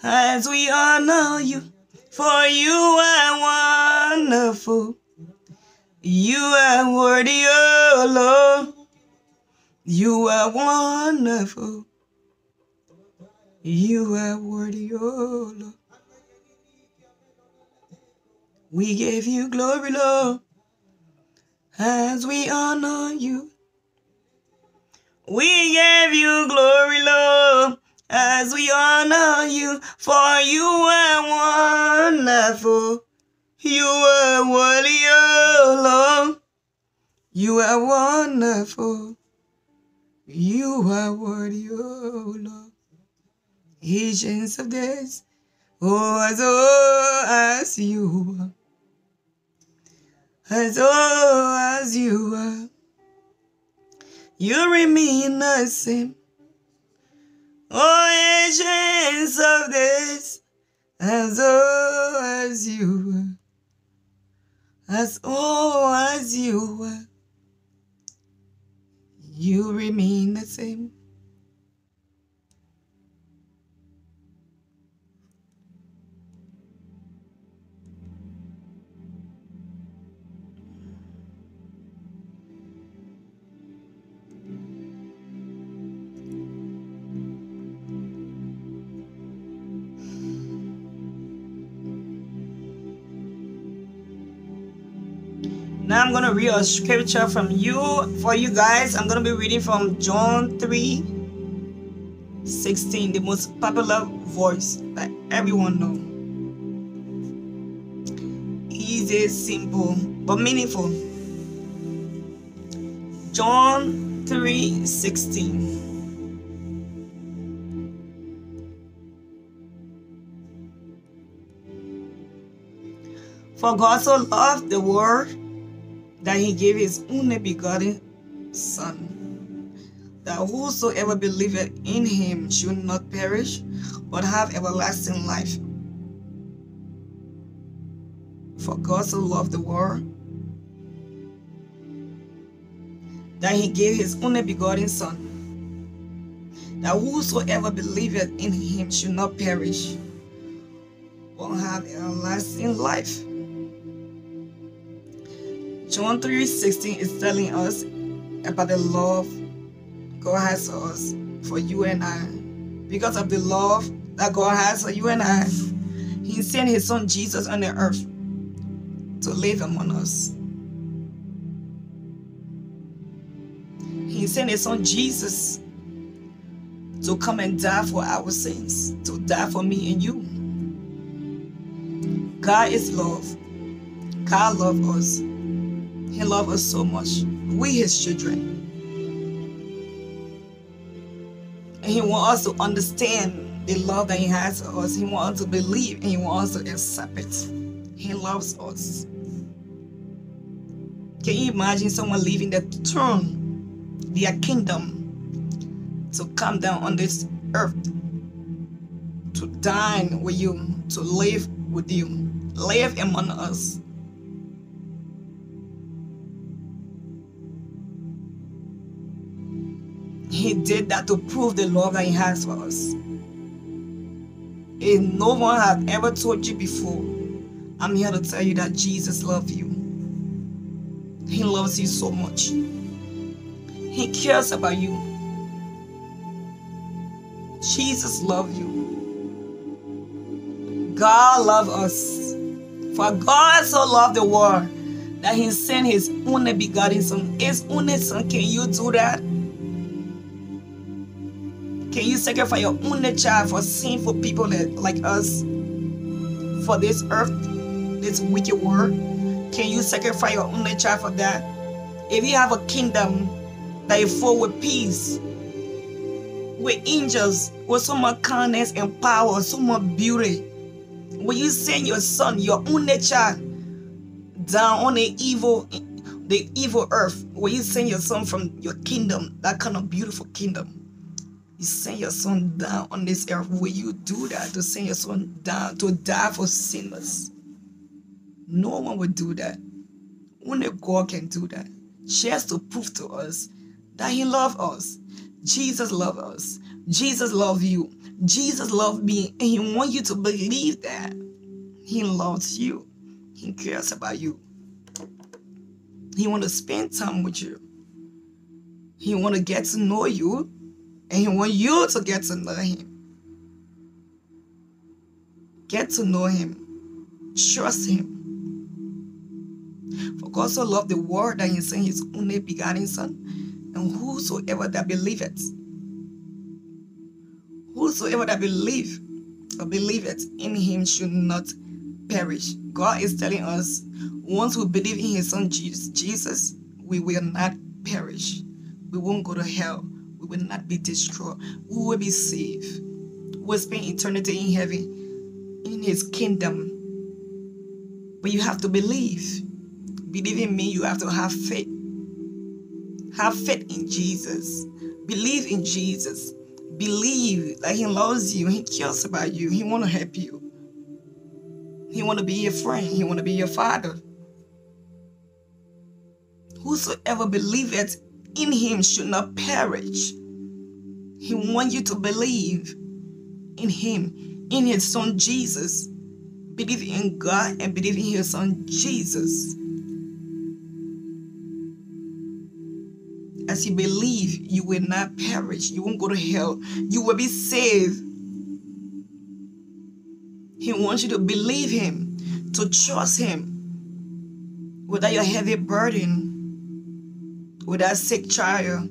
as we honor you. For you are wonderful. You are worthy, oh Lord. You are wonderful. You are worthy, oh Lord. We give you glory, Lord, as we honor you. We give you glory, Lord, as we honor you, for you are wonderful. You are worthy, oh Lord. You are wonderful. You are worthy, oh Lord. Ancient of days, oh, as oh, as you are. As oh, as you are. You remain the same. Oh, ancient of days, as oh, as you are. As oh, as you are. You remain the same. Now I'm gonna read a scripture from you for you guys. I'm gonna be reading from John 3 16, the most popular voice that everyone knows. Easy, simple, but meaningful. John 3 16. For God so loved the world that he gave his only begotten Son, that whosoever believeth in him should not perish, but have everlasting life. For God so loved the world that he gave his only begotten Son, that whosoever believeth in him should not perish, but have everlasting life. John 3:16 is telling us about the love God has for us, for you and I. Because of the love that God has for you and I, He sent His Son Jesus on the earth to live among us. He sent His Son Jesus to come and die for our sins, to die for me and you. God is love. God loves us. He loves us so much. We his children. And he wants us to understand the love that he has for us. He wants us to believe and he wants us to accept it. He loves us. Can you imagine someone leaving their throne, their kingdom, to come down on this earth, to dine with you, to live with you, live among us? He did that to prove the love that He has for us. If no one has ever told you before, I'm here to tell you that Jesus loves you. He loves you so much. He cares about you. Jesus loves you. God loves us. For God so loved the world that He sent His only begotten Son. His only Son. Can you do that? Can you sacrifice your only child for sinful people like us? For this earth, this wicked world? Can you sacrifice your only child for that? If you have a kingdom that is full with peace, with angels, with so much kindness and power, so much beauty, will you send your son, your only child, down on the evil, the evil earth? Will you send your son from your kingdom, that kind of beautiful kingdom? You send your son down on this earth. Will you do that? To send your son down to die for sinners? No one would do that. Only God can do that. just to prove to us that he loved us. Jesus loved us. Jesus loved you. Jesus loved me. And he wants you to believe that he loves you. He cares about you. He want to spend time with you. He want to get to know you. And he want you to get to know him. Get to know him. Trust him. For God so loved the world that he sent his only begotten son. And whosoever that believeth, whosoever that believe uh, or believeth in him should not perish. God is telling us once we believe in his son Jesus, Jesus, we will not perish. We won't go to hell. We will not be destroyed. We will be saved. We'll spend eternity in heaven, in his kingdom. But you have to believe. Believe in me, you have to have faith. Have faith in Jesus. Believe in Jesus. Believe that he loves you. He cares about you. He want to help you. He want to be your friend. He want to be your father. Whosoever believeth in him should not perish. He wants you to believe in him, in his son Jesus. Believe in God and believe in his son Jesus. As you believe, you will not perish. You won't go to hell. You will be saved. He wants you to believe him, to trust him without your heavy burden, with that sick child,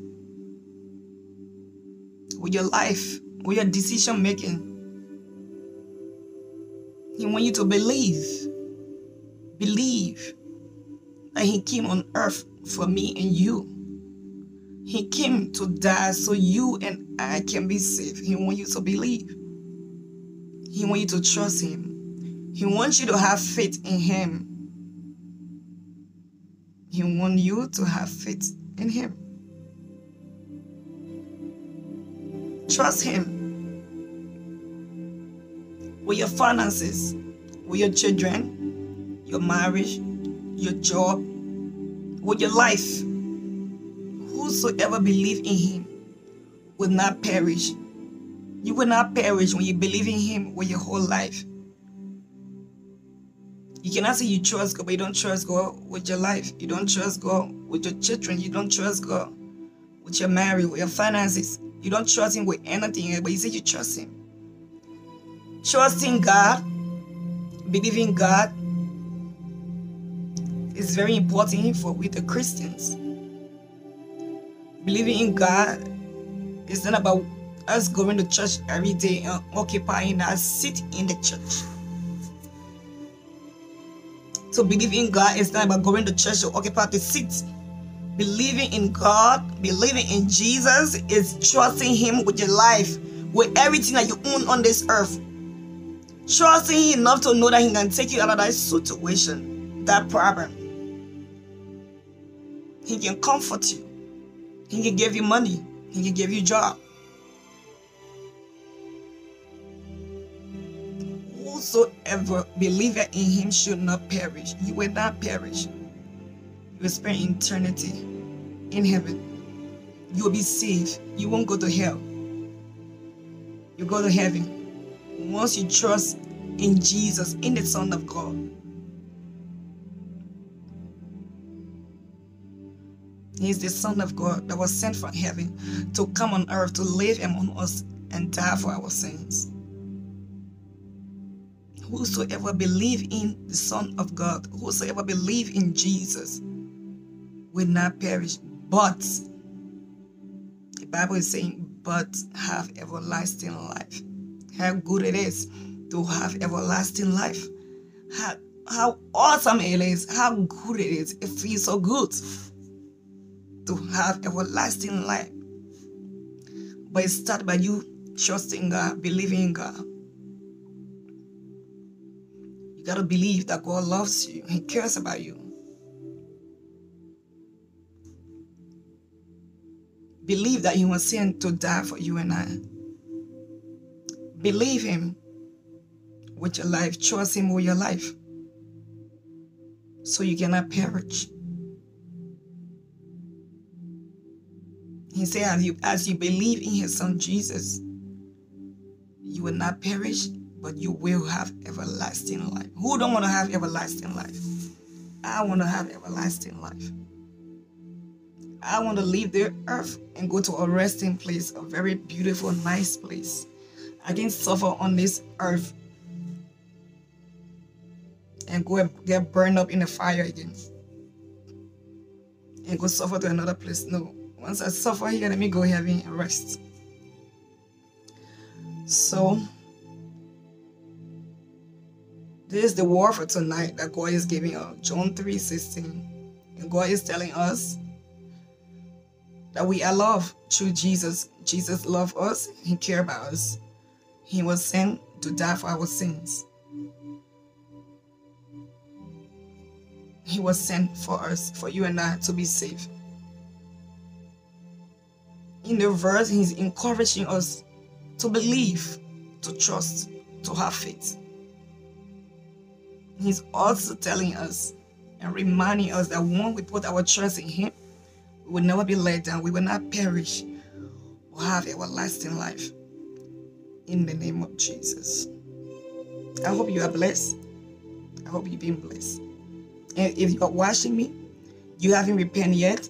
with your life, with your decision making. He wants you to believe. Believe that he came on earth for me and you. He came to die so you and I can be saved. He wants you to believe. He wants you to trust him. He wants you to have faith in him. He wants you to have faith in him. Trust him with your finances, with your children, your marriage, your job, with your life. Whosoever believe in him will not perish. You will not perish when you believe in him with your whole life. You cannot say you trust God, but you don't trust God with your life. You don't trust God with your children. You don't trust God with your marriage, with your finances. You don't trust him with anything, but you say you trust him. Trusting God, believing God is very important for we the Christians. Believing in God is not about us going to church every day and occupying our seat in the church. To believe in God is not about going to church to occupy the seat. Believing in God, believing in Jesus is trusting Him with your life, with everything that you own on this earth. Trusting Him enough to know that He can take you out of that situation, that problem. He can comfort you. He can give you money. He can give you job. Whosoever believeth in him should not perish. You will not perish. You will spend eternity in heaven. You will be saved. You won't go to hell. You go to heaven. Once you trust in Jesus, in the Son of God. He is the Son of God that was sent from heaven to come on earth to live among us and die for our sins. Whosoever believe in the Son of God, whosoever believe in Jesus, will not perish, but the Bible is saying, but have everlasting life. How good it is to have everlasting life. How, how awesome it is. How good it is. It feels so good to have everlasting life. But it starts by you trusting God, believing in God. Gotta believe that God loves you, He cares about you. Believe that He was sent to die for you and I. Believe Him with your life, trust Him with your life, so you cannot perish. He said, as you, as you believe in his son Jesus, you will not perish, but you will have everlasting life. Who don't want to have everlasting life? I want to have everlasting life. I want to leave the earth and go to a resting place, a very beautiful, nice place. I can suffer on this earth and go and get burned up in the fire again and go suffer to another place. No. Once I suffer here, let me go heaven and rest. So, this is the word for tonight that God is giving us. John 3 16. And God is telling us that we are loved through Jesus. Jesus loved us, He cared about us. He was sent to die for our sins. He was sent for us, for you and I to be saved. In the verse, He's encouraging us to believe, to trust, to have faith. He's also telling us and reminding us that when we put our trust in Him, we will never be let down. We will not perish or have everlasting life. In the name of Jesus. I hope you are blessed. I hope you've been blessed. And if you're watching me, you haven't repented yet,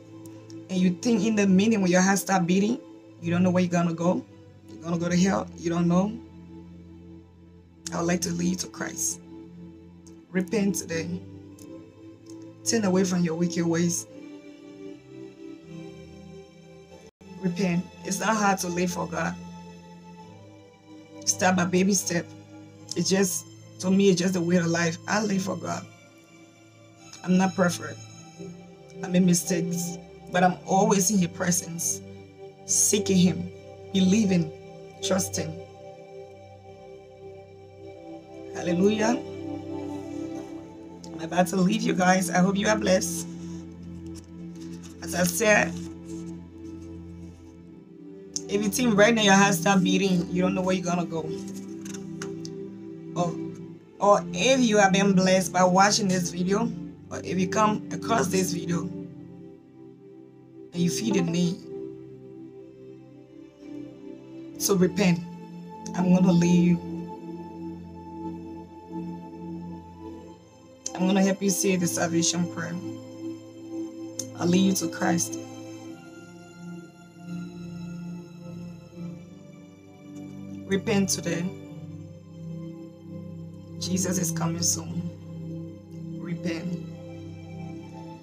and you think in the minute when your heart start beating, you don't know where you're gonna go, you're gonna go to hell, you don't know. I would like to lead you to Christ. Repent today. Turn away from your wicked ways. Repent. It's not hard to live for God. Start by baby step. It's just, to me, it's just the way of life. I live for God. I'm not perfect. I make mistakes, but I'm always in His presence, seeking Him, believing, trusting. Hallelujah. I'm about to leave you guys. I hope you are blessed. As I said, if you think right now your heart start beating, you don't know where you're gonna go. Or, or if you have been blessed by watching this video, or if you come across this video and you feel the need so repent i'm to leave you i'm going to help you say the salvation prayer. I'll lead you to christ. Repent today. Jesus is coming soon. Repent.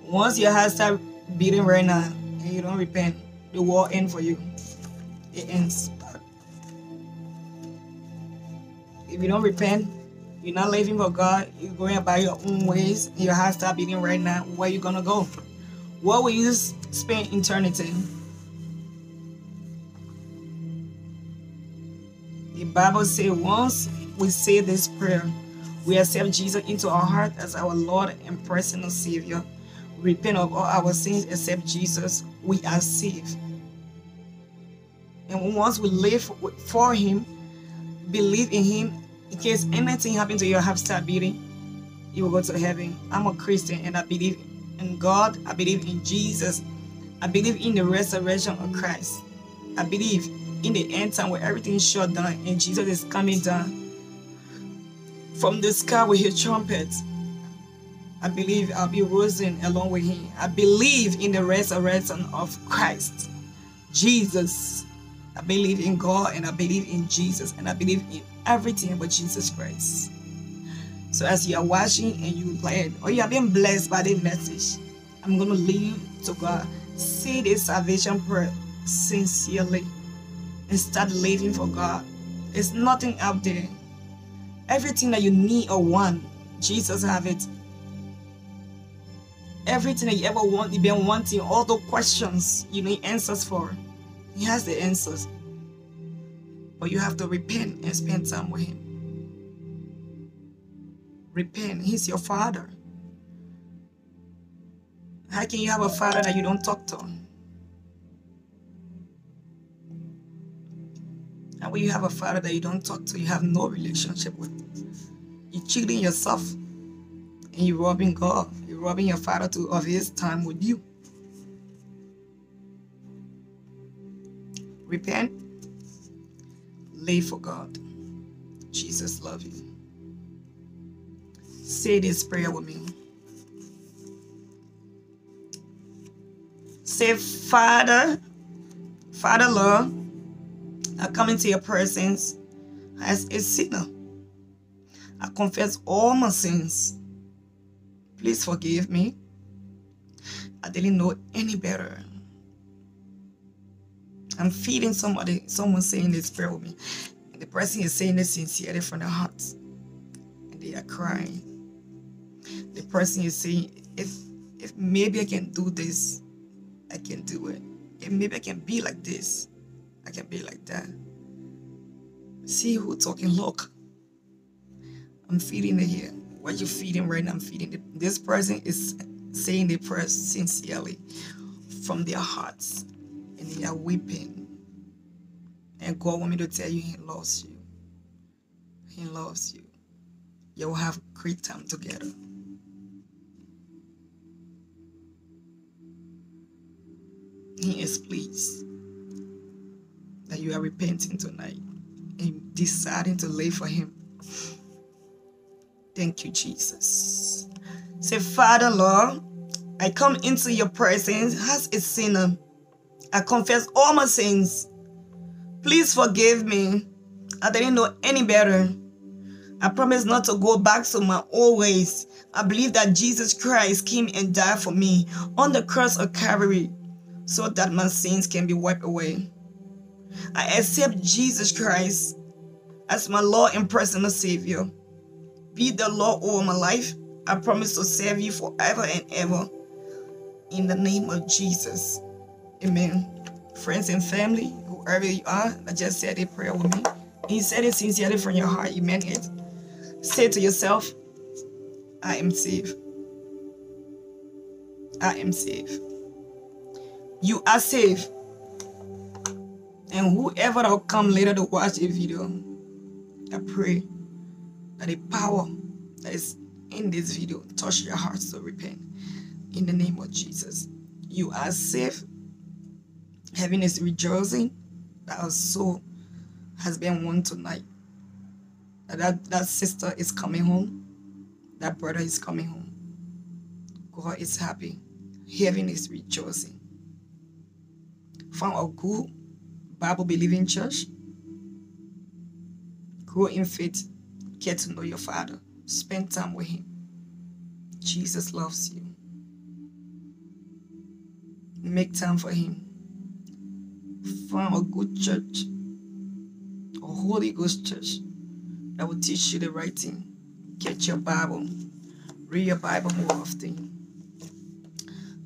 Once your heart start beating right now and you don't repent, the war end for you. It ends. If you don't repent, you're not living for God, you're going about your own ways, your heart start beating right now, where you gonna go? Where will you spend eternity? The Bible says once we say this prayer, we accept Jesus into our heart as our Lord and personal Savior repent of all our sins, accept Jesus, we are saved. And once we live for Him, believe in Him, in case anything happens to your start beating, you will go to heaven. I'm a Christian and I believe in God. I believe in Jesus. I believe in the resurrection of Christ. I believe in the end time where everything is shut down and Jesus is coming down from the sky with his trumpet I believe I'll be risen along with him. I believe in the resurrection of Christ, Jesus. I believe in God and I believe in Jesus and I believe in everything but Jesus Christ. So as you are watching and you learn or you are being blessed by the message, I'm to lead to God. Say this salvation prayer sincerely and start living for God. There's nothing out there. Everything that you need or want, Jesus have it everything that you ever want, you've been wanting, all the questions you need answers for. He has the answers. But you have to repent and spend time with Him. Repent. He's your Father. How can you have a father that you don't talk to? And when you have a father that you don't talk to, you have no relationship with. You're cheating yourself and you're robbing God You're robbing your father of his time with you. Repent. Live for God. Jesus love you. Say this prayer with me. Say, Father, Father Lord, I come into your presence as a sinner. I confess all my sins. Please forgive me. I didn't know any better. I'm feeding somebody, someone saying this prayer with me. And the person is saying this sincerely from their heart. And they are crying. The person is saying, if if maybe I can do this, I can do it. If maybe I can be like this, I can be like that. See who talking look. I'm feeding it here. What you feeding right now, I'm feeding it. This person is saying the prayer sincerely from their hearts and they are weeping. And God want me to tell you He loves you. He loves you. You'll have great time together. He is pleased that you are repenting tonight and deciding to live for Him. Thank you, Jesus. Say, Father, Lord, I come into your presence as a sinner. I confess all my sins. Please forgive me. I didn't know any better. I promise not to go back to my old ways. I believe that Jesus Christ came and died for me on the cross of Calvary so that my sins can be wiped away. I accept Jesus Christ as my Lord and personal Savior. Be the Lord over my life. I promise to serve you forever and ever. In the name of Jesus. Amen. Friends and family, whoever you are, I just said a prayer with me. You said it sincerely from your heart. You meant it. Say to yourself, I am saved. I am saved. You are saved. And whoever will come later to watch the video, I pray that the power that is in this video touch your hearts to repent. In the name of Jesus. You are safe. Heaven is rejoicing that our soul has been won tonight. That, that sister is coming home. That brother is coming home. God is happy. Heaven is rejoicing. Found a good Bible believing church. Grow in faith. Get to know your Father. Spend time with Him. Jesus loves you. Make time for Him. Find a good church, a Holy Ghost church that will teach you the right thing. Get your Bible. Read your Bible more often.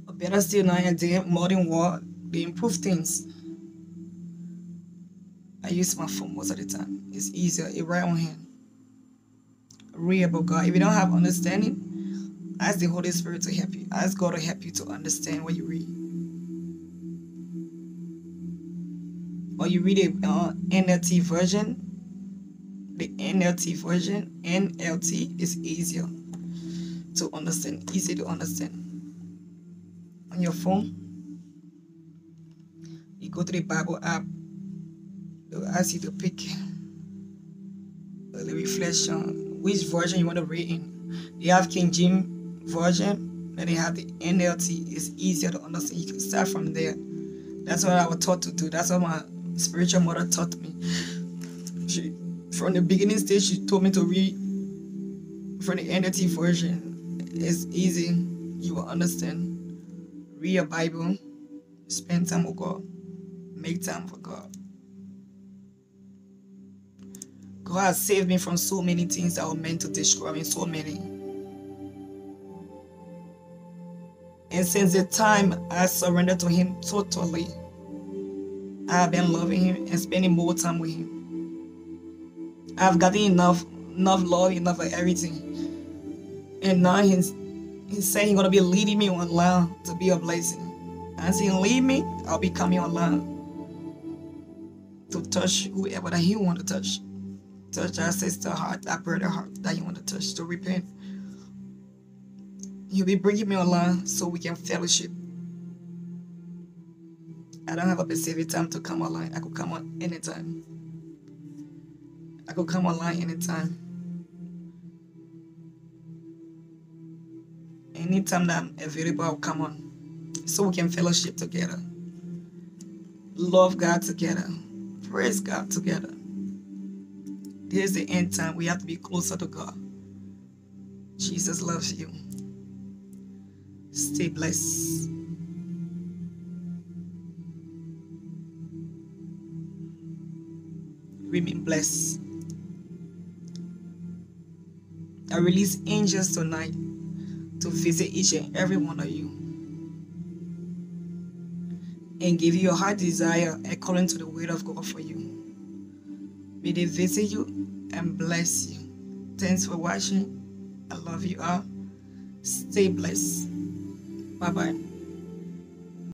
Or better still, now and then, modern world, they improve things. I use my phone most of the time. It's easier. It right on hand. Read about God. If you don't have understanding, ask the Holy Spirit to help you. Ask God to help you to understand what you read. Or you read a uh, NLT version. The NLT version, NLT is easier to understand, easy to understand. On your phone, you go to the Bible app they'll ask you to pick the reflection, which version you want to read in. They have King James version, then they have the NLT. It's easier to understand. You can start from there. That's what I was taught to do. That's what my spiritual mother taught me. She, from the beginning stage, she told me to read from the NLT version. It's easy. You will understand. Read your Bible. Spend time with God. Make time for God. God has saved me from so many things that were meant to destroy me, so many. And since the time I surrendered to Him totally, I have been loving Him and spending more time with Him. I've gotten enough, enough love, enough of everything. And now He's, he's saying He's going to be leading me online to be a blessing. As He lead me, I'll be coming online to touch whoever that He want to touch touch that sister heart, that brother heart that you want to touch to repent. You'll be bringing me along so we can fellowship. I don't have a specific time to come online. I could come on anytime. I could come online anytime. Anytime that I'm available, I'll come on. So we can fellowship together. Love God together. Praise God together. There's the end time. We have to be closer to God. Jesus loves you. Stay blessed. Remain blessed. I release angels tonight to visit each and every one of you and give you your heart desire according to the word of God for you. May they visit you and bless you. Thanks for watching. I love you all. Stay blessed. Bye bye.